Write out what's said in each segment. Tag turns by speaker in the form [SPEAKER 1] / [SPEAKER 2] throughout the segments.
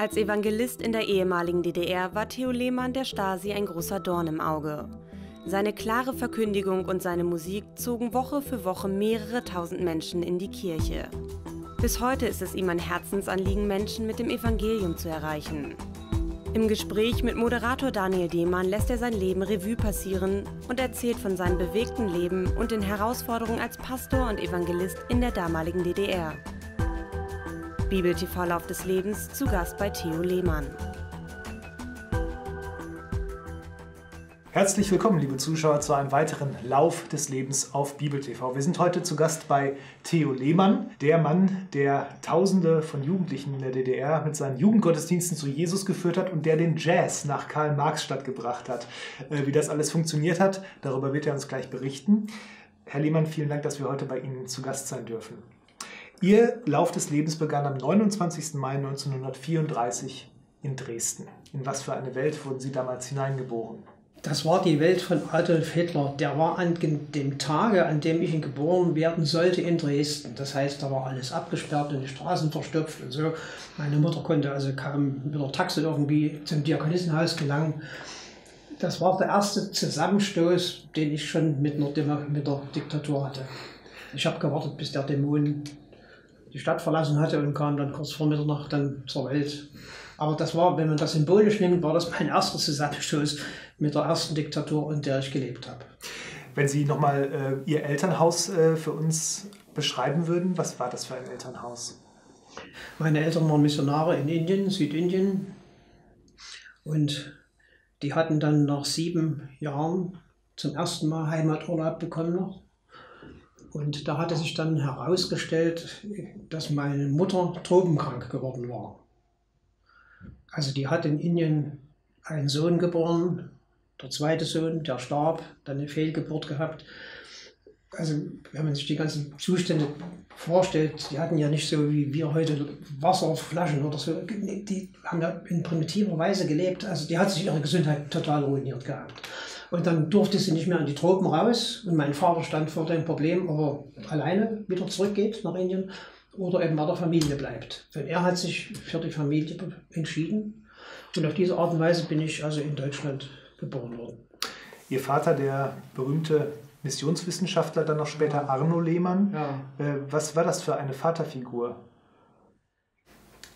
[SPEAKER 1] Als Evangelist in der ehemaligen DDR war Theo Lehmann der Stasi ein großer Dorn im Auge. Seine klare Verkündigung und seine Musik zogen Woche für Woche mehrere tausend Menschen in die Kirche. Bis heute ist es ihm ein Herzensanliegen, Menschen mit dem Evangelium zu erreichen. Im Gespräch mit Moderator Daniel Dehmann lässt er sein Leben Revue passieren und erzählt von seinem bewegten Leben und den Herausforderungen als Pastor und Evangelist in der damaligen DDR. Bibel TV Lauf des Lebens zu Gast bei Theo Lehmann.
[SPEAKER 2] Herzlich willkommen, liebe Zuschauer, zu einem weiteren Lauf des Lebens auf Bibel TV. Wir sind heute zu Gast bei Theo Lehmann, der Mann, der Tausende von Jugendlichen in der DDR mit seinen Jugendgottesdiensten zu Jesus geführt hat und der den Jazz nach Karl-Marx-Stadt gebracht hat. Äh, wie das alles funktioniert hat, darüber wird er uns gleich berichten. Herr Lehmann, vielen Dank, dass wir heute bei Ihnen zu Gast sein dürfen. Ihr Lauf des Lebens begann am 29. Mai 1934 in Dresden. In was für eine Welt wurden Sie damals hineingeboren?
[SPEAKER 3] Das war die Welt von Adolf Hitler. Der war an dem Tage, an dem ich ihn geboren werden sollte, in Dresden. Das heißt, da war alles abgesperrt und die Straßen verstopft und so. Meine Mutter konnte also kaum mit der Taxe irgendwie zum Diakonissenhaus gelangen. Das war der erste Zusammenstoß, den ich schon mit, einer, mit der Diktatur hatte. Ich habe gewartet, bis der Dämon die Stadt verlassen hatte und kam dann kurz vor Mitternacht dann zur Welt. Aber das war, wenn man das symbolisch nimmt, war das mein erster Zusammenstoß mit der ersten Diktatur, in der ich gelebt habe.
[SPEAKER 2] Wenn Sie nochmal äh, Ihr Elternhaus äh, für uns beschreiben würden, was war das für ein Elternhaus?
[SPEAKER 3] Meine Eltern waren Missionare in Indien, Südindien. Und die hatten dann nach sieben Jahren zum ersten Mal Heimaturlaub bekommen noch. Und da hatte sich dann herausgestellt, dass meine Mutter tropenkrank geworden war. Also die hat in Indien einen Sohn geboren, der zweite Sohn, der starb, dann eine Fehlgeburt gehabt. Also wenn man sich die ganzen Zustände vorstellt, die hatten ja nicht so wie wir heute Wasserflaschen oder so, die haben ja in primitiver Weise gelebt. Also die hat sich ihre Gesundheit total ruiniert gehabt. Und dann durfte sie nicht mehr in die Tropen raus. Und mein Vater stand vor dem Problem, ob er alleine wieder zurückgeht nach Indien oder eben bei der Familie bleibt. Denn er hat sich für die Familie entschieden. Und auf diese Art und Weise bin ich also in Deutschland geboren worden.
[SPEAKER 2] Ihr Vater, der berühmte Missionswissenschaftler, dann noch später Arno Lehmann. Ja. Äh, was war das für eine Vaterfigur?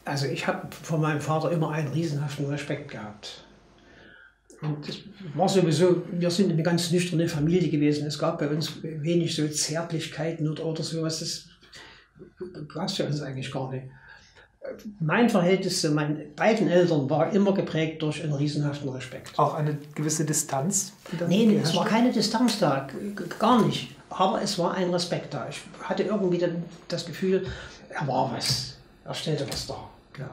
[SPEAKER 3] Also ich habe von meinem Vater immer einen riesenhaften Respekt gehabt. Und das war sowieso, wir sind eine ganz nüchterne Familie gewesen. Es gab bei uns wenig so Zärtlichkeiten oder, oder sowas. Das gab es für uns eigentlich gar nicht. Mein Verhältnis zu meinen beiden Eltern war immer geprägt durch einen riesenhaften Respekt.
[SPEAKER 2] Auch eine gewisse Distanz?
[SPEAKER 3] Nein, nee, es war keine Distanz da, gar nicht. Aber es war ein Respekt da. Ich hatte irgendwie das Gefühl, er war was. Er stellte was dar. Ja.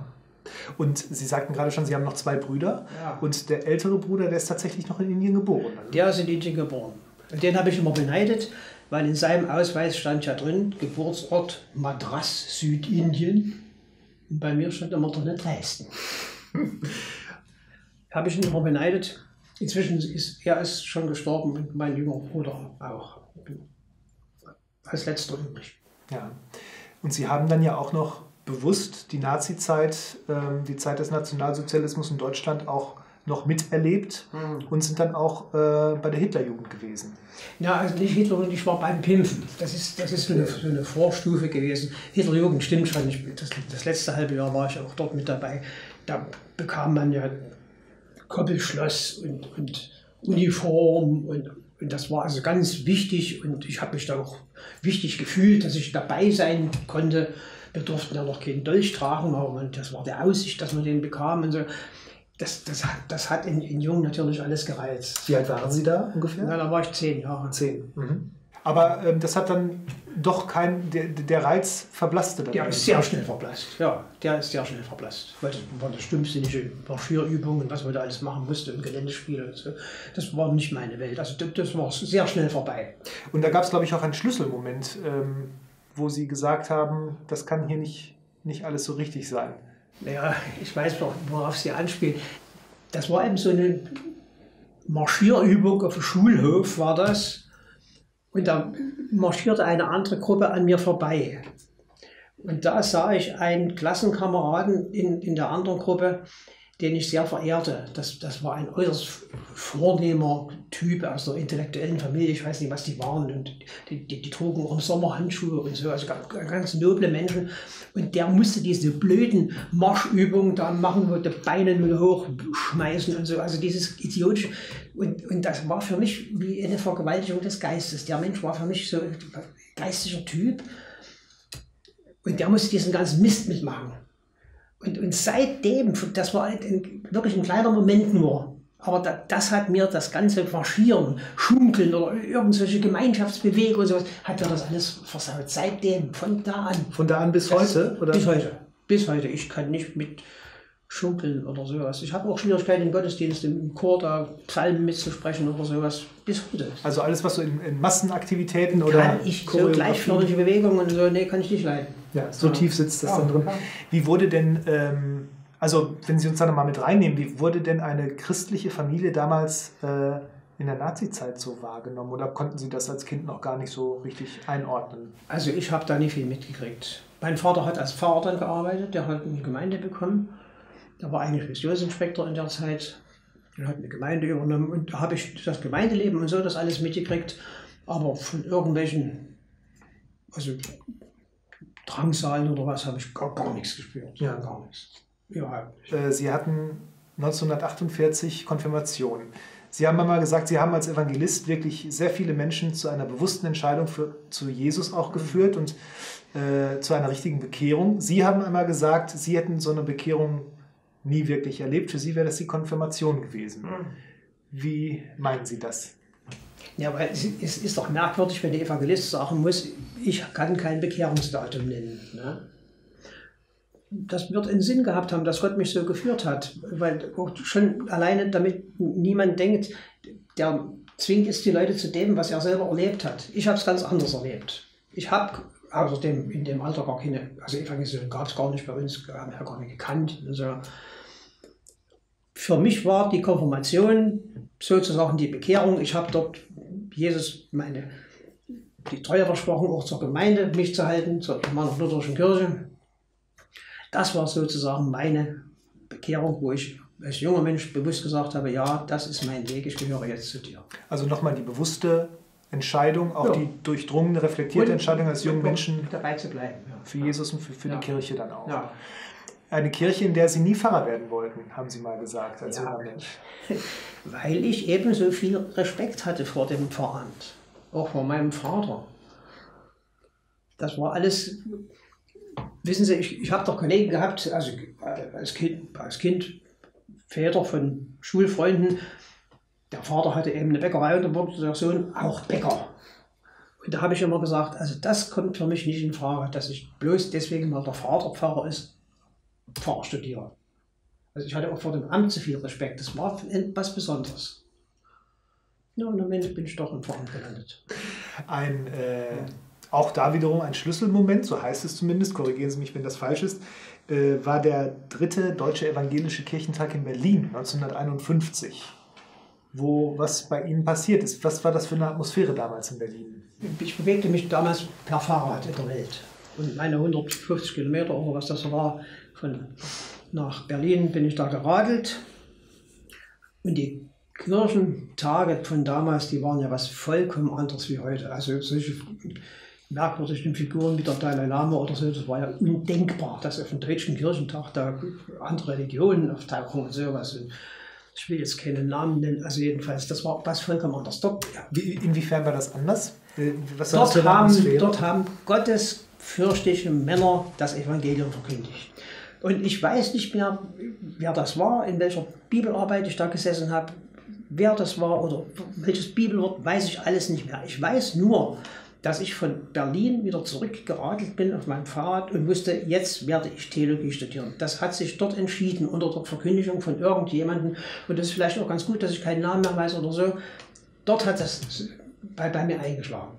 [SPEAKER 2] Und Sie sagten gerade schon, Sie haben noch zwei Brüder. Ja. Und der ältere Bruder, der ist tatsächlich noch in Indien geboren.
[SPEAKER 3] Also der ist in Indien geboren. Und den habe ich immer beneidet, weil in seinem Ausweis stand ja drin, Geburtsort Madras, Südindien. Und bei mir stand immer drin Dresden. habe ich ihn immer beneidet. Inzwischen ist er ist schon gestorben und mein jüngerer Bruder auch. Als letzter übrig.
[SPEAKER 2] Ja. Und Sie haben dann ja auch noch bewusst die Nazi-Zeit, ähm, die Zeit des Nationalsozialismus in Deutschland auch noch miterlebt mhm. und sind dann auch äh, bei der Hitlerjugend gewesen.
[SPEAKER 3] Ja, also nicht Hitlerjugend, ich war beim Pimpfen. Das ist, das ist so, eine, so eine Vorstufe gewesen. Hitlerjugend stimmt schon. Ich, das, das letzte halbe Jahr war ich auch dort mit dabei. Da bekam man ja Koppelschloss und, und Uniform und, und das war also ganz wichtig und ich habe mich da auch wichtig gefühlt, dass ich dabei sein konnte. Wir durften ja noch keinen Dolch tragen, aber das war der Aussicht, dass man den bekam und so. Das, das, hat, das hat in, in Jung natürlich alles gereizt.
[SPEAKER 2] Wie alt waren Sie da ungefähr?
[SPEAKER 3] Na, da war ich zehn Jahre.
[SPEAKER 2] Zehn. Mhm. Aber ähm, das hat dann doch kein, der, der Reiz verblasste
[SPEAKER 3] dann. Der ist sehr schnell verblasst, ja. Der ist sehr schnell verblasst. Weil das war das stumpfsinnige Marschierübungen und was man da alles machen musste und Geländespiele und so. Das war nicht meine Welt. Also das, das war sehr schnell vorbei.
[SPEAKER 2] Und da gab es, glaube ich, auch einen Schlüsselmoment. Ähm wo Sie gesagt haben, das kann hier nicht, nicht alles so richtig sein?
[SPEAKER 3] Ja, ich weiß, worauf Sie anspielen. Das war eben so eine Marschierübung auf dem Schulhof, war das. Und da marschierte eine andere Gruppe an mir vorbei. Und da sah ich einen Klassenkameraden in, in der anderen Gruppe, den ich sehr verehrte. Das, das war ein äußerst vornehmer Typ aus der intellektuellen Familie. Ich weiß nicht, was die waren. Und die, die, die trugen auch Sommerhandschuhe und so. Also ganz, ganz noble Menschen. Und der musste diese blöden Marschübungen da machen, wo die Beine nur hochschmeißen und so. Also dieses idiotische. Und, und das war für mich wie eine Vergewaltigung des Geistes. Der Mensch war für mich so ein geistiger Typ. Und der musste diesen ganzen Mist mitmachen. Und, und seitdem, das war wirklich ein kleiner Moment nur, aber da, das hat mir das ganze Marschieren, Schunkeln oder irgendwelche Gemeinschaftsbewegungen und sowas, hat mir das alles versaut. Seitdem, von da an.
[SPEAKER 2] Von da an bis heute?
[SPEAKER 3] Oder? Bis heute. Bis heute. Ich kann nicht mit Schunkeln oder sowas. Ich habe auch Schwierigkeiten im Gottesdienst, im Chor da Psalmen mitzusprechen oder sowas. Bis heute.
[SPEAKER 2] Also alles, was so in, in Massenaktivitäten oder.
[SPEAKER 3] Kann ich so gleichförmige Bewegungen und so, nee, kann ich nicht leiden.
[SPEAKER 2] Ja, so ja. tief sitzt das ja, dann drin. Wie wurde denn, ähm, also wenn Sie uns da nochmal mit reinnehmen, wie wurde denn eine christliche Familie damals äh, in der Nazizeit so wahrgenommen? Oder konnten Sie das als Kind noch gar nicht so richtig einordnen?
[SPEAKER 3] Also ich habe da nicht viel mitgekriegt. Mein Vater hat als Pfarrer dann gearbeitet, der hat eine Gemeinde bekommen. Der war eigentlich Missionsinspektor in der Zeit. Er hat eine Gemeinde übernommen und da habe ich das Gemeindeleben und so das alles mitgekriegt. Aber von irgendwelchen, also Drangsalen oder was, habe ich gar, gar nichts gespürt.
[SPEAKER 2] Ja. Gar nichts. Überhaupt nicht. Äh, Sie hatten 1948 Konfirmation. Sie haben einmal gesagt, Sie haben als Evangelist wirklich sehr viele Menschen zu einer bewussten Entscheidung für, zu Jesus auch geführt und äh, zu einer richtigen Bekehrung. Sie haben einmal gesagt, Sie hätten so eine Bekehrung nie wirklich erlebt. Für Sie wäre das die Konfirmation gewesen. Mhm. Wie meinen Sie das?
[SPEAKER 3] Ja, weil es ist doch merkwürdig, wenn der Evangelist sagen muss, ich kann kein Bekehrungsdatum nennen. Ne? Das wird einen Sinn gehabt haben, dass Gott mich so geführt hat, weil schon alleine damit niemand denkt, der zwingt jetzt die Leute zu dem, was er selber erlebt hat. Ich habe es ganz anders erlebt. Ich habe außerdem in dem Alter gar keine, also Evangelisation gab es gar nicht bei uns, haben wir gar nicht gekannt. Also für mich war die Konfirmation sozusagen die Bekehrung. Ich habe dort Jesus meine die Treue versprochen, auch zur Gemeinde mich zu halten, zur meiner lutherischen Kirche. Das war sozusagen meine Bekehrung, wo ich als junger Mensch bewusst gesagt habe, ja, das ist mein Weg, ich gehöre jetzt zu dir.
[SPEAKER 2] Also nochmal die bewusste Entscheidung, auch ja. die durchdrungene, reflektierte und Entscheidung als jungen Menschen
[SPEAKER 3] dabei zu bleiben.
[SPEAKER 2] Ja. Für Jesus und für, für die Kirche dann auch. Eine Kirche, in der Sie nie Pfarrer werden wollten, haben Sie mal gesagt, als junger Mensch.
[SPEAKER 3] Weil ich eben so viel Respekt hatte vor dem Pfarramt auch von meinem Vater. Das war alles, wissen Sie, ich, ich habe doch Kollegen gehabt, also äh, als Kind, als Kind, Väter von Schulfreunden, der Vater hatte eben eine Bäckerei und wurde der Sohn auch Bäcker. Und da habe ich immer gesagt, also das kommt für mich nicht in Frage, dass ich bloß deswegen, weil der Vater Pfarrer ist, Pfarrer studiere. Also ich hatte auch vor dem Amt zu viel Respekt. Das war etwas Besonderes. Ja, und am Ende bin ich doch im Vorhand gelandet.
[SPEAKER 2] Ein, äh, auch da wiederum ein Schlüsselmoment, so heißt es zumindest, korrigieren Sie mich, wenn das falsch ist, äh, war der dritte Deutsche Evangelische Kirchentag in Berlin 1951. Wo was bei Ihnen passiert ist. Was war das für eine Atmosphäre damals in Berlin?
[SPEAKER 3] Ich bewegte mich damals per Fahrrad in der Welt. Und meine 150 Kilometer oder was das war, von nach Berlin bin ich da geradelt. Und die Kirchentage von damals, die waren ja was vollkommen anderes wie heute. Also solche merkwürdigen Figuren wie der Dalai Lama oder so, das war ja undenkbar, dass auf dem deutschen Kirchentag da andere Religionen auftauchen und sowas. Und ich will jetzt keinen Namen nennen, also jedenfalls, das war was vollkommen anders. Dort.
[SPEAKER 2] Wie, inwiefern war das anders?
[SPEAKER 3] Äh, was dort, haben, dort haben gottesfürchtige Männer das Evangelium verkündigt. Und ich weiß nicht mehr, wer das war, in welcher Bibelarbeit ich da gesessen habe wer das war oder welches Bibelwort, weiß ich alles nicht mehr. Ich weiß nur, dass ich von Berlin wieder zurückgeradelt bin auf meinem Fahrrad und wusste, jetzt werde ich Theologie studieren. Das hat sich dort entschieden, unter der Verkündigung von irgendjemandem. Und das ist vielleicht auch ganz gut, dass ich keinen Namen mehr weiß oder so. Dort hat das bei, bei mir eingeschlagen.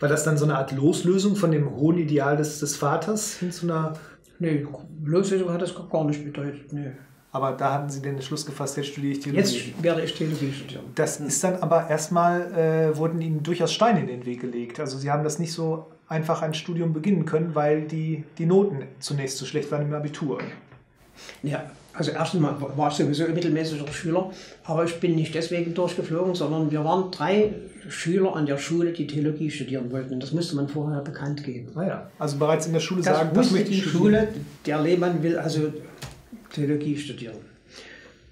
[SPEAKER 2] War das dann so eine Art Loslösung von dem hohen Ideal des, des Vaters hin zu einer.
[SPEAKER 3] Nee, Loslösung hat das gar nicht bedeutet. Nee.
[SPEAKER 2] Aber da hatten Sie den Schluss gefasst, jetzt studiere ich Theologie.
[SPEAKER 3] Jetzt werde ich Theologie studieren.
[SPEAKER 2] Das ist dann aber erstmal, äh, wurden Ihnen durchaus Steine in den Weg gelegt. Also Sie haben das nicht so einfach ein Studium beginnen können, weil die, die Noten zunächst so schlecht waren im Abitur.
[SPEAKER 3] Ja, also erstens mal war ich sowieso ein mittelmäßiger Schüler, aber ich bin nicht deswegen durchgeflogen, sondern wir waren drei Schüler an der Schule, die Theologie studieren wollten. Und das musste man vorher bekannt geben.
[SPEAKER 2] Ah ja, also bereits in der Schule
[SPEAKER 3] das
[SPEAKER 2] sagen,
[SPEAKER 3] das möchte die Schule, der Lehmann will also Theologie studieren.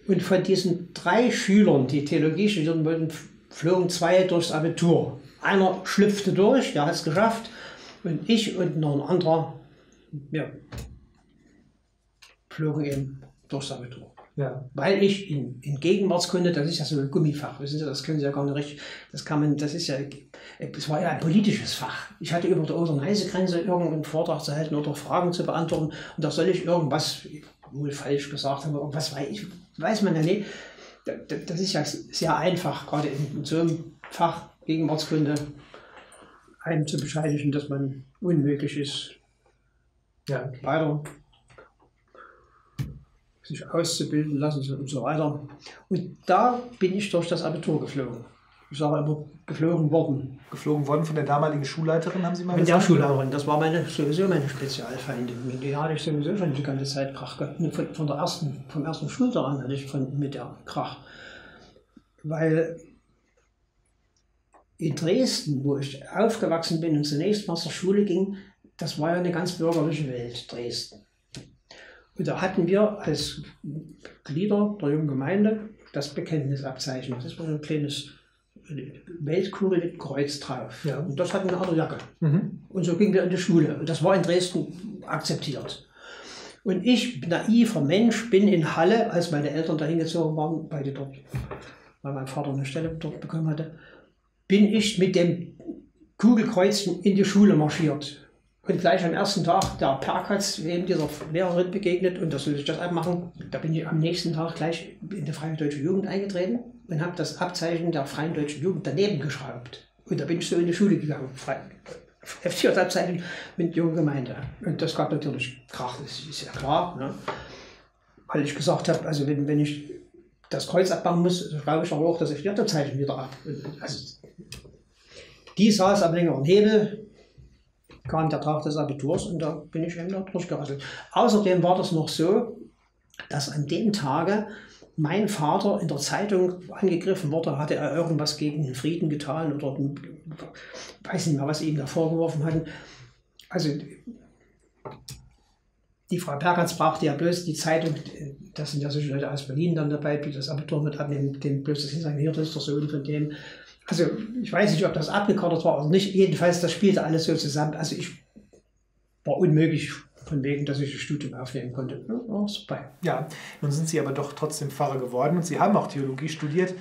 [SPEAKER 3] Und von diesen drei Schülern, die Theologie studieren wollten, flogen zwei durchs Abitur. Einer schlüpfte durch, der hat es geschafft, und ich und noch ein anderer, ja, flogen eben durchs Abitur. Ja. Weil ich in, in Gegenwartskunde, das ist ja so ein Gummifach, wissen Sie, das können Sie ja gar nicht richtig, das kann man, das ist ja, es war ja ein politisches Fach. Ich hatte über der Oder-Neiße-Grenze irgendeinen Vortrag zu halten oder Fragen zu beantworten und da soll ich irgendwas wohl falsch gesagt haben, irgendwas weiß, ich, weiß man ja nicht. Das ist ja sehr einfach, gerade in so einem Fach Gegenwartskunde einem zu bescheinigen, dass man unmöglich ist, ja. weiter sich auszubilden lassen und so weiter. Und da bin ich durch das Abitur geflogen. Ich sage immer geflogen worden.
[SPEAKER 2] Geflogen worden von der damaligen Schulleiterin, haben Sie mal
[SPEAKER 3] gesagt? Von der Schulleiterin, das war meine, sowieso meine Spezialfeindin. Mit der hatte ich sowieso schon die ganze Zeit Krach gehabt. Von, von der ersten, vom ersten Schultag an hatte ich von, mit der Krach. Weil in Dresden, wo ich aufgewachsen bin und zunächst mal zur Schule ging, das war ja eine ganz bürgerliche Welt, Dresden. Und da hatten wir als Glieder der jungen Gemeinde das Bekenntnisabzeichen. Das war ein kleines Weltkugel mit Kreuz drauf. Ja. Und das hatten wir an der Jacke. Mhm. Und so gingen wir in die Schule. Und das war in Dresden akzeptiert. Und ich, naiver Mensch, bin in Halle, als meine Eltern da hingezogen waren, beide dort, weil mein Vater eine Stelle dort bekommen hatte, bin ich mit dem Kugelkreuzen in die Schule marschiert. Und gleich am ersten Tag der Perkatz eben dieser Lehrerin begegnet und da soll ich das abmachen. Da bin ich am nächsten Tag gleich in die Freie Deutsche Jugend eingetreten und habe das Abzeichen der Freien Deutschen Jugend daneben geschraubt. Und da bin ich so in die Schule gegangen. F4 Abzeichen mit junger Gemeinde. Und das gab natürlich Krach, das ist ja klar. Ne? Weil ich gesagt habe, also wenn, wenn ich das Kreuz abbauen muss, schreibe ich auch das F4-Abzeichen wieder ab. Also, die saß am längeren Hebel, kam der Tag des Abiturs und da bin ich eben da durchgerasselt. Außerdem war das noch so, dass an dem Tage mein Vater in der Zeitung angegriffen wurde, hatte er irgendwas gegen den Frieden getan oder weiß nicht mehr, was ihm da vorgeworfen hatten. Also die Frau Perkatz brauchte ja bloß die Zeitung, das sind ja solche Leute aus Berlin dann dabei, die das Abitur mit abnehmen, dem bloß das hinsagen, hier, das ist der Sohn von dem, also ich weiß nicht, ob das abgekartet war oder nicht. Jedenfalls, das spielte alles so zusammen. Also ich war unmöglich von wegen, dass ich das Studium aufnehmen konnte. Ja,
[SPEAKER 2] super. ja, nun sind Sie aber doch trotzdem Pfarrer geworden und Sie haben auch Theologie studiert.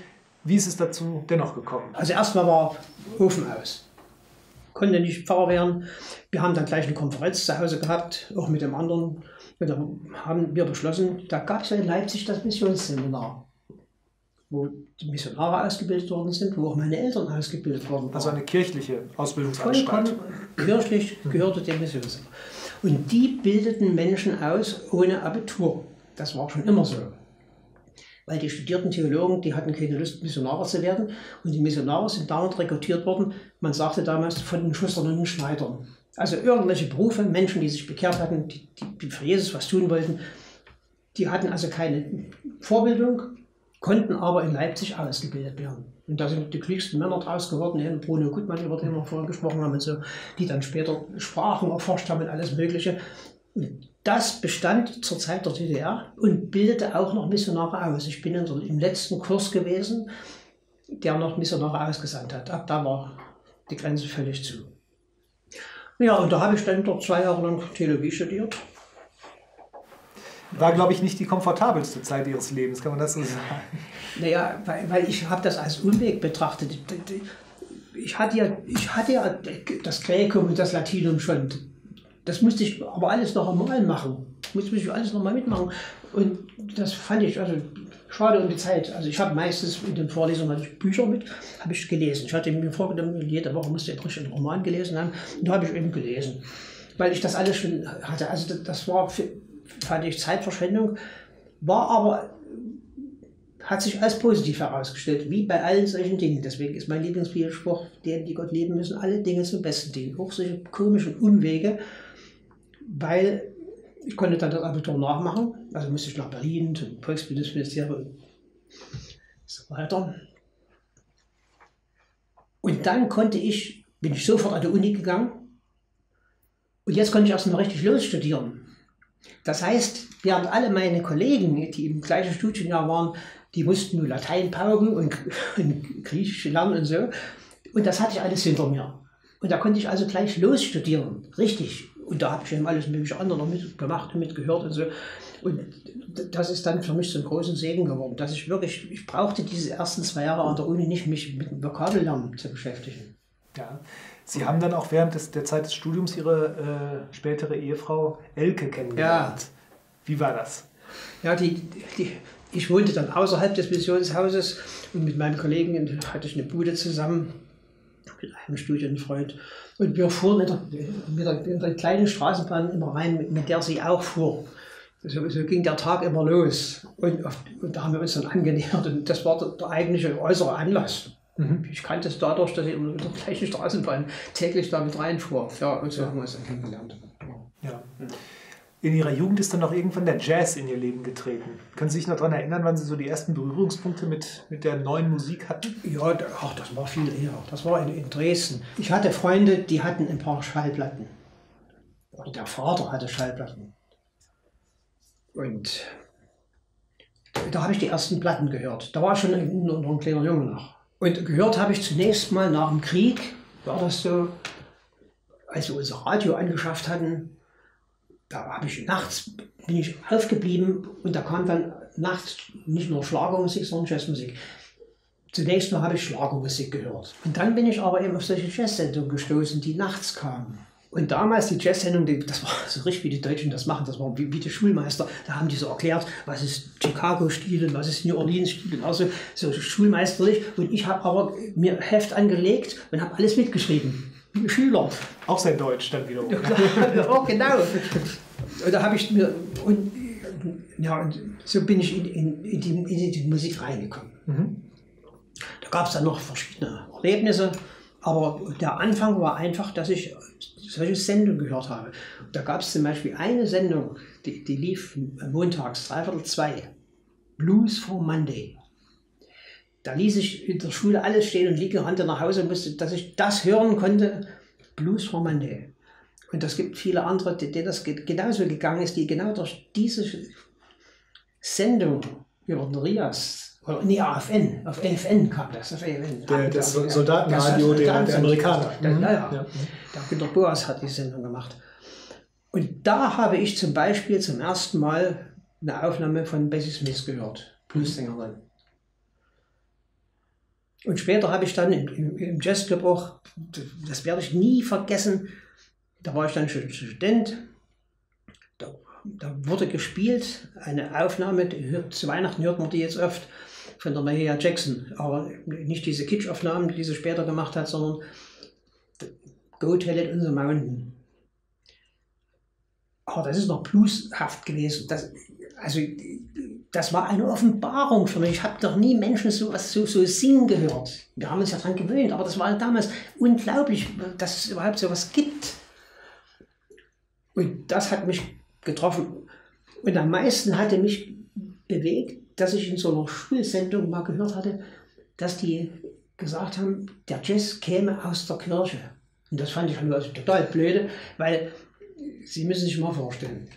[SPEAKER 2] Wie ist es dazu dennoch gekommen?
[SPEAKER 3] Also erstmal war Ofen aus. Konnte nicht Pfarrer werden. Wir haben dann gleich eine Konferenz zu Hause gehabt, auch mit dem anderen. Und da haben wir beschlossen, da gab es ja in Leipzig das Missionsseminar wo die Missionare ausgebildet worden sind, wo auch meine Eltern ausgebildet worden waren.
[SPEAKER 2] Also eine kirchliche Ausbildungsanstalt.
[SPEAKER 3] Vollkommen kirchlich gehörte dem Missionsseminar. Und die bildeten Menschen aus ohne Abitur. Das war schon immer so. Weil die studierten Theologen, die hatten keine Lust, Missionare zu werden. Und die Missionare sind damit rekrutiert worden, man sagte damals, von den Schustern und den Schneidern. Also irgendwelche Berufe, Menschen, die sich bekehrt hatten, die, die für Jesus was tun wollten, die hatten also keine Vorbildung, konnten aber in Leipzig ausgebildet werden. Und da sind die klügsten Männer draus geworden, eben Bruno Gutmann, über den wir vorhin gesprochen haben, und so, die dann später Sprachen erforscht haben und alles Mögliche. Und das bestand zur Zeit der DDR und bildete auch noch Missionare aus. Ich bin der, im letzten Kurs gewesen, der noch Missionare ausgesandt hat. Ab da war die Grenze völlig zu. Ja, und da habe ich dann dort zwei Jahre lang Theologie studiert
[SPEAKER 2] war, glaube ich, nicht die komfortabelste Zeit ihres Lebens, kann man das so sagen?
[SPEAKER 3] Naja, weil, weil ich habe das als Unweg betrachtet. Ich hatte, ja, ich hatte ja das Gräkum und das Latinum schon. Das musste ich aber alles noch einmal machen. Musste ich alles noch mal mitmachen. Und das fand ich also schade um die Zeit. Also ich habe meistens in den Vorlesungen Bücher mit, habe ich gelesen. Ich hatte mir vorgenommen, jede Woche musste ich einen Roman gelesen haben. Und da habe ich eben gelesen. Weil ich das alles schon hatte. Also das war für, fand ich Zeitverschwendung, war aber, hat sich als positiv herausgestellt, wie bei allen solchen Dingen. Deswegen ist mein Lieblingsbibelspruch, denen, die Gott lieben müssen, alle Dinge zum Besten dienen. Auch solche komischen Umwege, weil ich konnte dann das Abitur nachmachen, also musste ich nach Berlin zum Volksbildungsministerium und so weiter. Und dann konnte ich, bin ich sofort an die Uni gegangen und jetzt konnte ich erst mal richtig losstudieren. Das heißt, während alle meine Kollegen, die im gleichen Studienjahr waren, die mussten nur Latein pauken und, und Griechisch lernen und so. Und das hatte ich alles hinter mir. Und da konnte ich also gleich losstudieren, richtig. Und da habe ich eben alles mögliche andere noch mitgemacht und mitgehört und so. Und das ist dann für mich zum großen Segen geworden, dass ich wirklich, ich brauchte diese ersten zwei Jahre an der Uni nicht, mich mit dem Vokabellernen zu beschäftigen.
[SPEAKER 2] Ja. Sie haben dann auch während des, der Zeit des Studiums Ihre äh, spätere Ehefrau Elke kennengelernt. Ja. Wie war das?
[SPEAKER 3] Ja, die, die, ich wohnte dann außerhalb des Missionshauses und mit meinem Kollegen hatte ich eine Bude zusammen mit einem Studienfreund. Und wir fuhren mit der, mit der, mit der kleinen Straßenbahn immer rein, mit, der sie auch fuhr. So, so, ging der Tag immer los. Und, und, da haben wir uns dann angenähert. Und das war der, der eigentliche äußere Anlass. Mhm. Ich kannte es dadurch, dass ich immer mit der gleichen Straßenbahn täglich damit reinfuhr. Ja, und so haben wir dann kennengelernt.
[SPEAKER 2] Ja. In Ihrer Jugend ist dann noch irgendwann der Jazz in Ihr Leben getreten. Können Sie sich noch daran erinnern, wann Sie so die ersten Berührungspunkte mit, mit der neuen Musik hatten?
[SPEAKER 3] Ja, ach, das war viel eher. Das war in, in Dresden. Ich hatte Freunde, die hatten ein paar Schallplatten. Oder der Vater hatte Schallplatten. Und da habe ich die ersten Platten gehört. Da war ich schon ein, ein kleiner Junge noch. Und gehört habe ich zunächst mal nach dem Krieg, war das so, als wir unser Radio angeschafft hatten, da habe ich nachts, bin ich aufgeblieben und da kam dann nachts nicht nur Schlagermusik, sondern Jazzmusik. Zunächst mal habe ich Schlagermusik gehört. Und dann bin ich aber eben auf solche Jazzsendungen gestoßen, die nachts kamen. Und damals die Jazz-Sendung, das war so richtig wie die Deutschen das machen, das war wie, wie die Schulmeister. Da haben die so erklärt, was ist Chicago-Stil und was ist New Orleans-Stil also so schulmeisterlich. Und ich habe aber mir Heft angelegt und habe alles mitgeschrieben. Schüler.
[SPEAKER 2] Auch sehr deutsch dann wiederum.
[SPEAKER 3] Ja, genau. Und da habe ich mir, und, ja, und so bin ich in, in, in, die, in die, Musik reingekommen. Mhm. Da gab es dann noch verschiedene Erlebnisse. Aber der Anfang war einfach, dass ich solche Sendungen gehört habe. Da gab es zum Beispiel eine Sendung, die, die lief montags, dreiviertel zwei. Blues for Monday. Da ließ ich in der Schule alles stehen und liegen, rannte nach Hause und musste, dass ich das hören konnte. Blues for Monday. Und es gibt viele andere, denen das genauso gegangen ist, die genau durch diese Sendung über den Rias Nee, AFN, auf AFN kam das. Auf AFN.
[SPEAKER 2] Der, das Soldatenradio der, der Amerikaner.
[SPEAKER 3] Mhm. ja, ja. ja. Der Günter Boas hat die Sendung gemacht. Und da habe ich zum Beispiel zum ersten Mal eine Aufnahme von Bessie Smith gehört, Bluessängerin. Und später habe ich dann im, im, Jazzclub auch, das werde ich nie vergessen, da war ich dann schon Student, da, da wurde gespielt, eine Aufnahme, zu Weihnachten hört man die jetzt oft, von der Mahalia Jackson. Aber nicht diese Kitsch-Aufnahmen, die sie später gemacht hat, sondern Go Tell on the Mountain. Aber das ist noch blueshaft gewesen. Das, also, das war eine Offenbarung für mich. Ich habe noch nie Menschen so, was, so, so singen gehört. Wir haben uns ja daran gewöhnt, aber das war damals unglaublich, dass es überhaupt so was gibt. Und das hat mich getroffen. Und am meisten hatte mich bewegt, dass ich in so einer Schulsendung mal gehört hatte, dass die gesagt haben, der Jazz käme aus der Kirche. Und das fand ich also total blöde, weil Sie müssen sich mal vorstellen,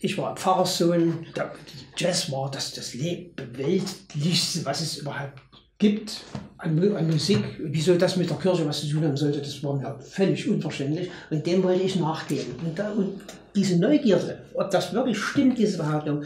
[SPEAKER 3] ich war Pfarrerssohn, der Jazz war das, das Weltlichste, was es überhaupt gibt an, an, Musik. Wieso das mit der Kirche was zu tun haben sollte, das war mir völlig unverständlich. Und dem wollte ich nachgehen. Und, da, und diese Neugierde, ob das wirklich stimmt, diese Behauptung,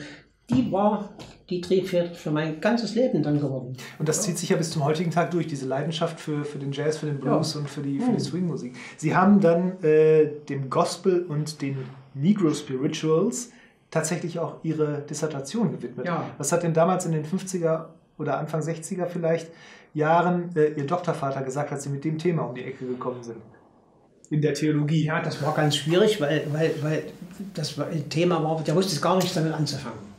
[SPEAKER 3] die war die Triebfeder für mein ganzes Leben dann geworden.
[SPEAKER 2] Und das zieht sich ja bis zum heutigen Tag durch, diese Leidenschaft für, für den Jazz, für den Blues ja. und für die, für die hm. Swing-Musik. Sie haben dann äh, dem Gospel und den Negro Spirituals tatsächlich auch Ihre Dissertation gewidmet. Ja. Was hat denn damals in den 50er oder Anfang 60er vielleicht Jahren äh, Ihr Doktorvater gesagt, als Sie mit dem Thema um die Ecke gekommen sind? in der Theologie.
[SPEAKER 3] Ja, das war ganz schwierig, weil, weil, weil das Thema war, der wusste gar nichts damit anzufangen.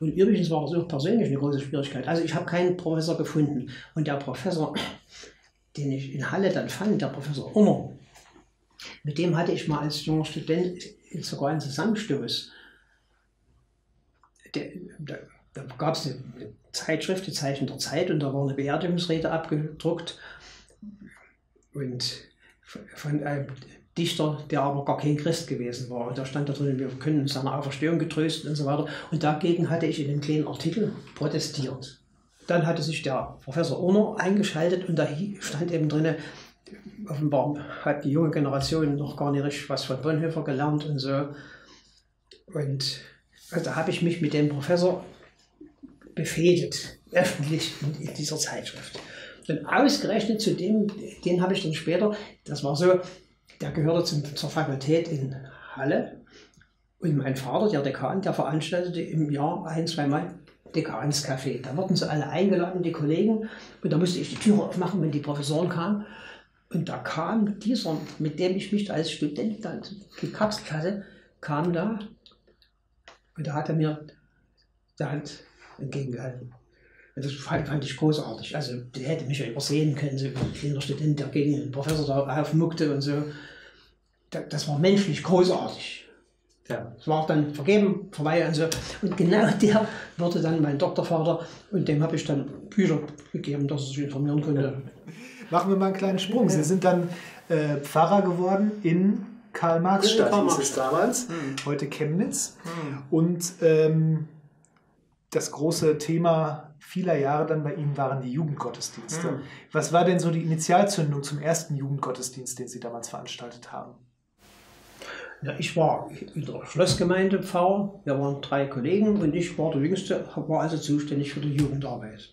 [SPEAKER 3] Und übrigens war das auch persönlich eine große Schwierigkeit. Also ich habe keinen Professor gefunden. Und der Professor, den ich in Halle dann fand, der Professor Ummer, mit dem hatte ich mal als junger Student sogar einen Zusammenstoß. Der, der, da gab es eine Zeitschrift, die Zeichen der Zeit, und da war eine Beerdigungsrede abgedruckt. Und von einem Dichter, der aber gar kein Christ gewesen war. Und da stand da drin, wir können seine Auferstehung getrösten und so weiter. Und dagegen hatte ich in einem kleinen Artikel protestiert. Dann hatte sich der Professor Urner eingeschaltet und da stand eben drin, offenbar hat die junge Generation noch gar nicht richtig was von Bonhoeffer gelernt und so. Und da habe ich mich mit dem Professor befehdet, öffentlich in dieser Zeitschrift. Und ausgerechnet zu dem, den habe ich dann später, das war so, der gehörte zum, zur Fakultät in Halle. Und mein Vater, der Dekan, der veranstaltete im Jahr ein, zweimal Dekanscafé. Da wurden sie alle eingeladen, die Kollegen. Und da musste ich die Tür aufmachen, wenn die Professoren kamen. Und da kam dieser, mit dem ich mich als Student dann gekapselt hatte, kam da. Und da hat er mir die Hand entgegengehalten. Und das fand, ich großartig. Also, der hätte mich ja übersehen können, so ein Student, der gegen den Professor da aufmuckte und so. Das war menschlich großartig. Ja, es war dann vergeben, vorbei und so. Und genau der wurde dann mein Doktorvater und dem habe ich dann Bücher gegeben, dass er sich informieren konnte.
[SPEAKER 2] Machen wir mal einen kleinen Sprung. Sie sind dann äh, Pfarrer geworden in Karl-Marx-Stadt, hieß es damals, mhm. heute Chemnitz. Mhm. Und ähm, das große Thema vieler Jahre dann bei Ihnen waren die Jugendgottesdienste. Mhm. Was war denn so die Initialzündung zum ersten Jugendgottesdienst, den Sie damals veranstaltet haben?
[SPEAKER 3] Ich war in der Schlossgemeinde Pfarrer, wir waren drei Kollegen und ich war der Jüngste, war also zuständig für die Jugendarbeit.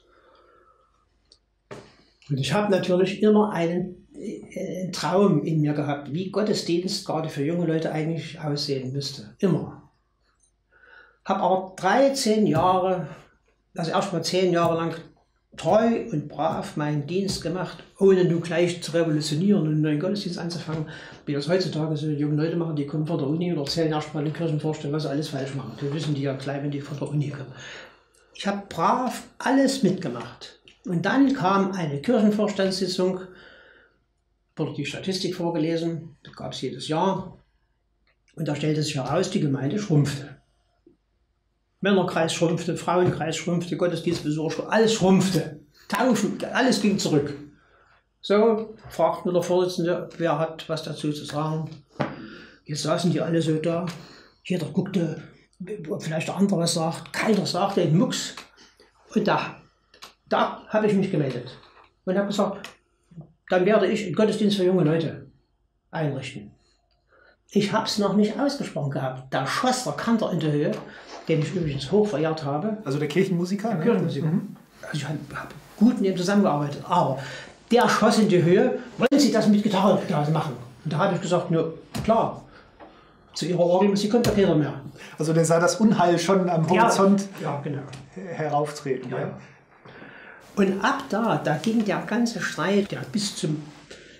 [SPEAKER 3] Und ich habe natürlich immer einen, äh, einen Traum in mir gehabt, wie Gottesdienst gerade für junge Leute eigentlich aussehen müsste. Immer. Habe aber 13 Jahre, also erstmal 10 Jahre lang treu und brav meinen Dienst gemacht, ohne nun gleich zu revolutionieren und einen neuen Gottesdienst anzufangen, wie das heutzutage so junge Leute machen, die kommen von der Uni und erzählen erstmal den Kirchenvorstellungen, was sie alles falsch machen. Das wissen die ja gleich, wenn die von der Uni kommen. Ich habe brav alles mitgemacht. Und dann kam eine Kirchenvorstandssitzung, wurde die Statistik vorgelesen, das gab es jedes Jahr. Und da stellte sich heraus, die Gemeinde schrumpfte. Männerkreis schrumpfte, Frauenkreis schrumpfte, Gottesdienstbesucher, alles schrumpfte. Taufen, alles ging zurück. So, fragte der Vorsitzende, wer hat was dazu zu sagen. Jetzt saßen die alle so da. Jeder guckte, ob vielleicht der andere was sagt. Keiner sagte einen Mucks. Und da, da habe ich mich gemeldet. Und habe gesagt, dann werde ich einen Gottesdienst für junge Leute einrichten. Ich habe es noch nicht ausgesprochen gehabt. Da schoss der Kanter in die Höhe den ich übrigens hoch verehrt habe.
[SPEAKER 2] Also der Kirchenmusiker? Der
[SPEAKER 3] ne? Kirchenmusiker. Mhm. Also ich habe gut mit ihm zusammengearbeitet, aber der schoss in die Höhe, wollen Sie das mit Gitarre machen? Und da habe ich gesagt, nur klar, zu ihrer Orgelmusik kommt da keiner mehr.
[SPEAKER 2] Also der sah das Unheil schon am Horizont
[SPEAKER 3] ja, ja, genau.
[SPEAKER 2] herauftreten. Ja.
[SPEAKER 3] Und ab da, da ging der ganze Streit, der bis zum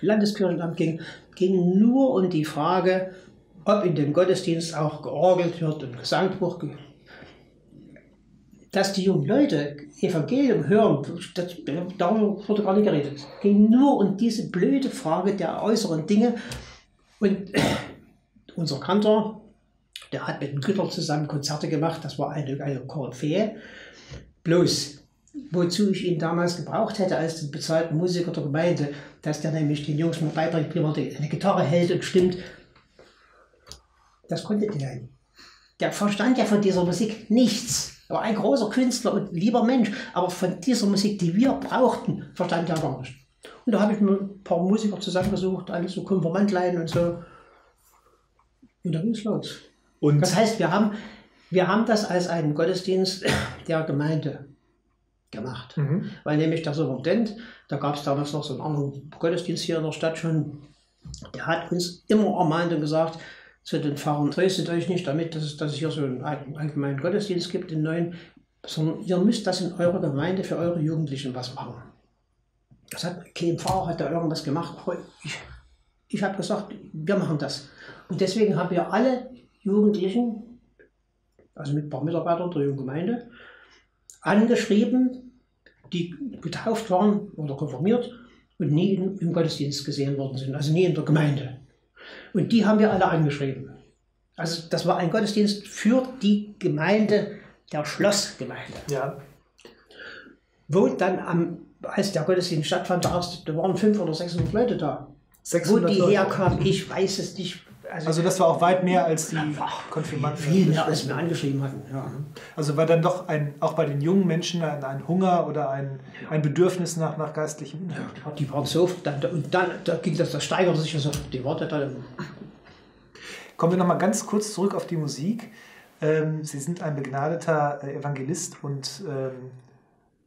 [SPEAKER 3] Landeskirchenamt ging, ging nur um die Frage, ob in dem Gottesdienst auch georgelt wird und Gesangbuch dass die jungen Leute Evangelium hören, das, darüber wurde gar nicht geredet. Es ging nur um diese blöde Frage der äußeren Dinge. Und unser Kantor, der hat mit dem Güter zusammen Konzerte gemacht, das war eine, eine Koryphäe. Bloß, wozu ich ihn damals gebraucht hätte als den bezahlten Musiker der Gemeinde, dass der nämlich den Jungs mal beibringt, wie man eine Gitarre hält und stimmt, das konnte der nicht. Der verstand ja von dieser Musik nichts. Er war ein großer Künstler und lieber Mensch, aber von dieser Musik, die wir brauchten, verstand er gar nicht. Und da habe ich mir ein paar Musiker zusammengesucht, alles so Konformantlein und so. Und dann ging es los. Und das heißt, wir haben, wir haben das als einen Gottesdienst der Gemeinde gemacht. Mhm. Weil nämlich der Superintendent, da gab es damals noch so einen anderen Gottesdienst hier in der Stadt schon, der hat uns immer ermahnt und gesagt, zu den Pfarrern, tröstet euch nicht damit, dass es, dass es hier so einen allgemeinen Gottesdienst gibt, den neuen, sondern ihr müsst das in eurer Gemeinde für eure Jugendlichen was machen. Das hat, kein Pfarrer hat da irgendwas gemacht, aber ich, ich habe gesagt, wir machen das. Und deswegen haben wir alle Jugendlichen also mit ein paar Mitarbeitern der jungen Gemeinde, angeschrieben, die getauft waren oder konfirmiert und nie im Gottesdienst gesehen worden sind, also nie in der Gemeinde. Und die haben wir alle angeschrieben. Also das war ein Gottesdienst für die Gemeinde, der Schlossgemeinde.
[SPEAKER 2] Ja.
[SPEAKER 3] Wo dann, am, als der Gottesdienst stattfand, da waren 500 oder 600 Leute da. 600 Wo die Leute. herkamen, ich weiß es nicht.
[SPEAKER 2] Also, also, das war auch weit mehr als die Ach, Konfirmanden.
[SPEAKER 3] Viel mehr, als wir angeschrieben hatten. Ja.
[SPEAKER 2] Also war dann doch ein, auch bei den jungen Menschen ein, ein Hunger oder ein, ein Bedürfnis nach, nach geistlichem
[SPEAKER 3] Inhalt. Ja, die waren so, dann, und dann da ging das, das steigerte sich also die Worte dann.
[SPEAKER 2] Kommen wir nochmal ganz kurz zurück auf die Musik. Ähm, Sie sind ein begnadeter äh, Evangelist und ähm,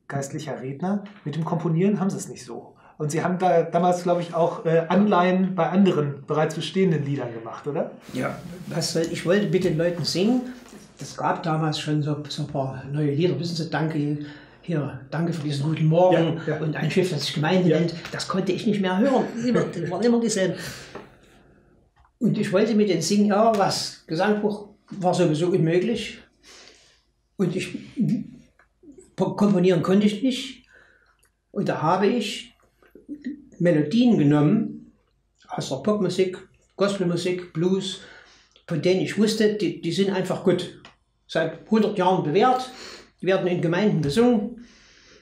[SPEAKER 2] geistlicher Redner. Mit dem Komponieren haben Sie es nicht so. Und Sie haben da damals, glaube ich, auch äh, Anleihen bei anderen bereits bestehenden Liedern gemacht, oder?
[SPEAKER 3] Ja, was soll, ich wollte mit den Leuten singen. Es gab damals schon so, so ein paar neue Lieder. Wissen Sie, danke hier, danke für diesen guten Morgen ja, ja. und ein Schiff, das sich Gemeinde nennt. Das konnte ich nicht mehr hören. Die waren immer dieselben. Und ich wollte mit denen singen, ja, was? Gesangbuch war sowieso unmöglich. Und ich komponieren konnte ich nicht. Und da habe ich Melodien genommen aus der Popmusik, Gospelmusik, Blues, von denen ich wusste, die, die sind einfach gut. Seit 100 Jahren bewährt, die werden in Gemeinden gesungen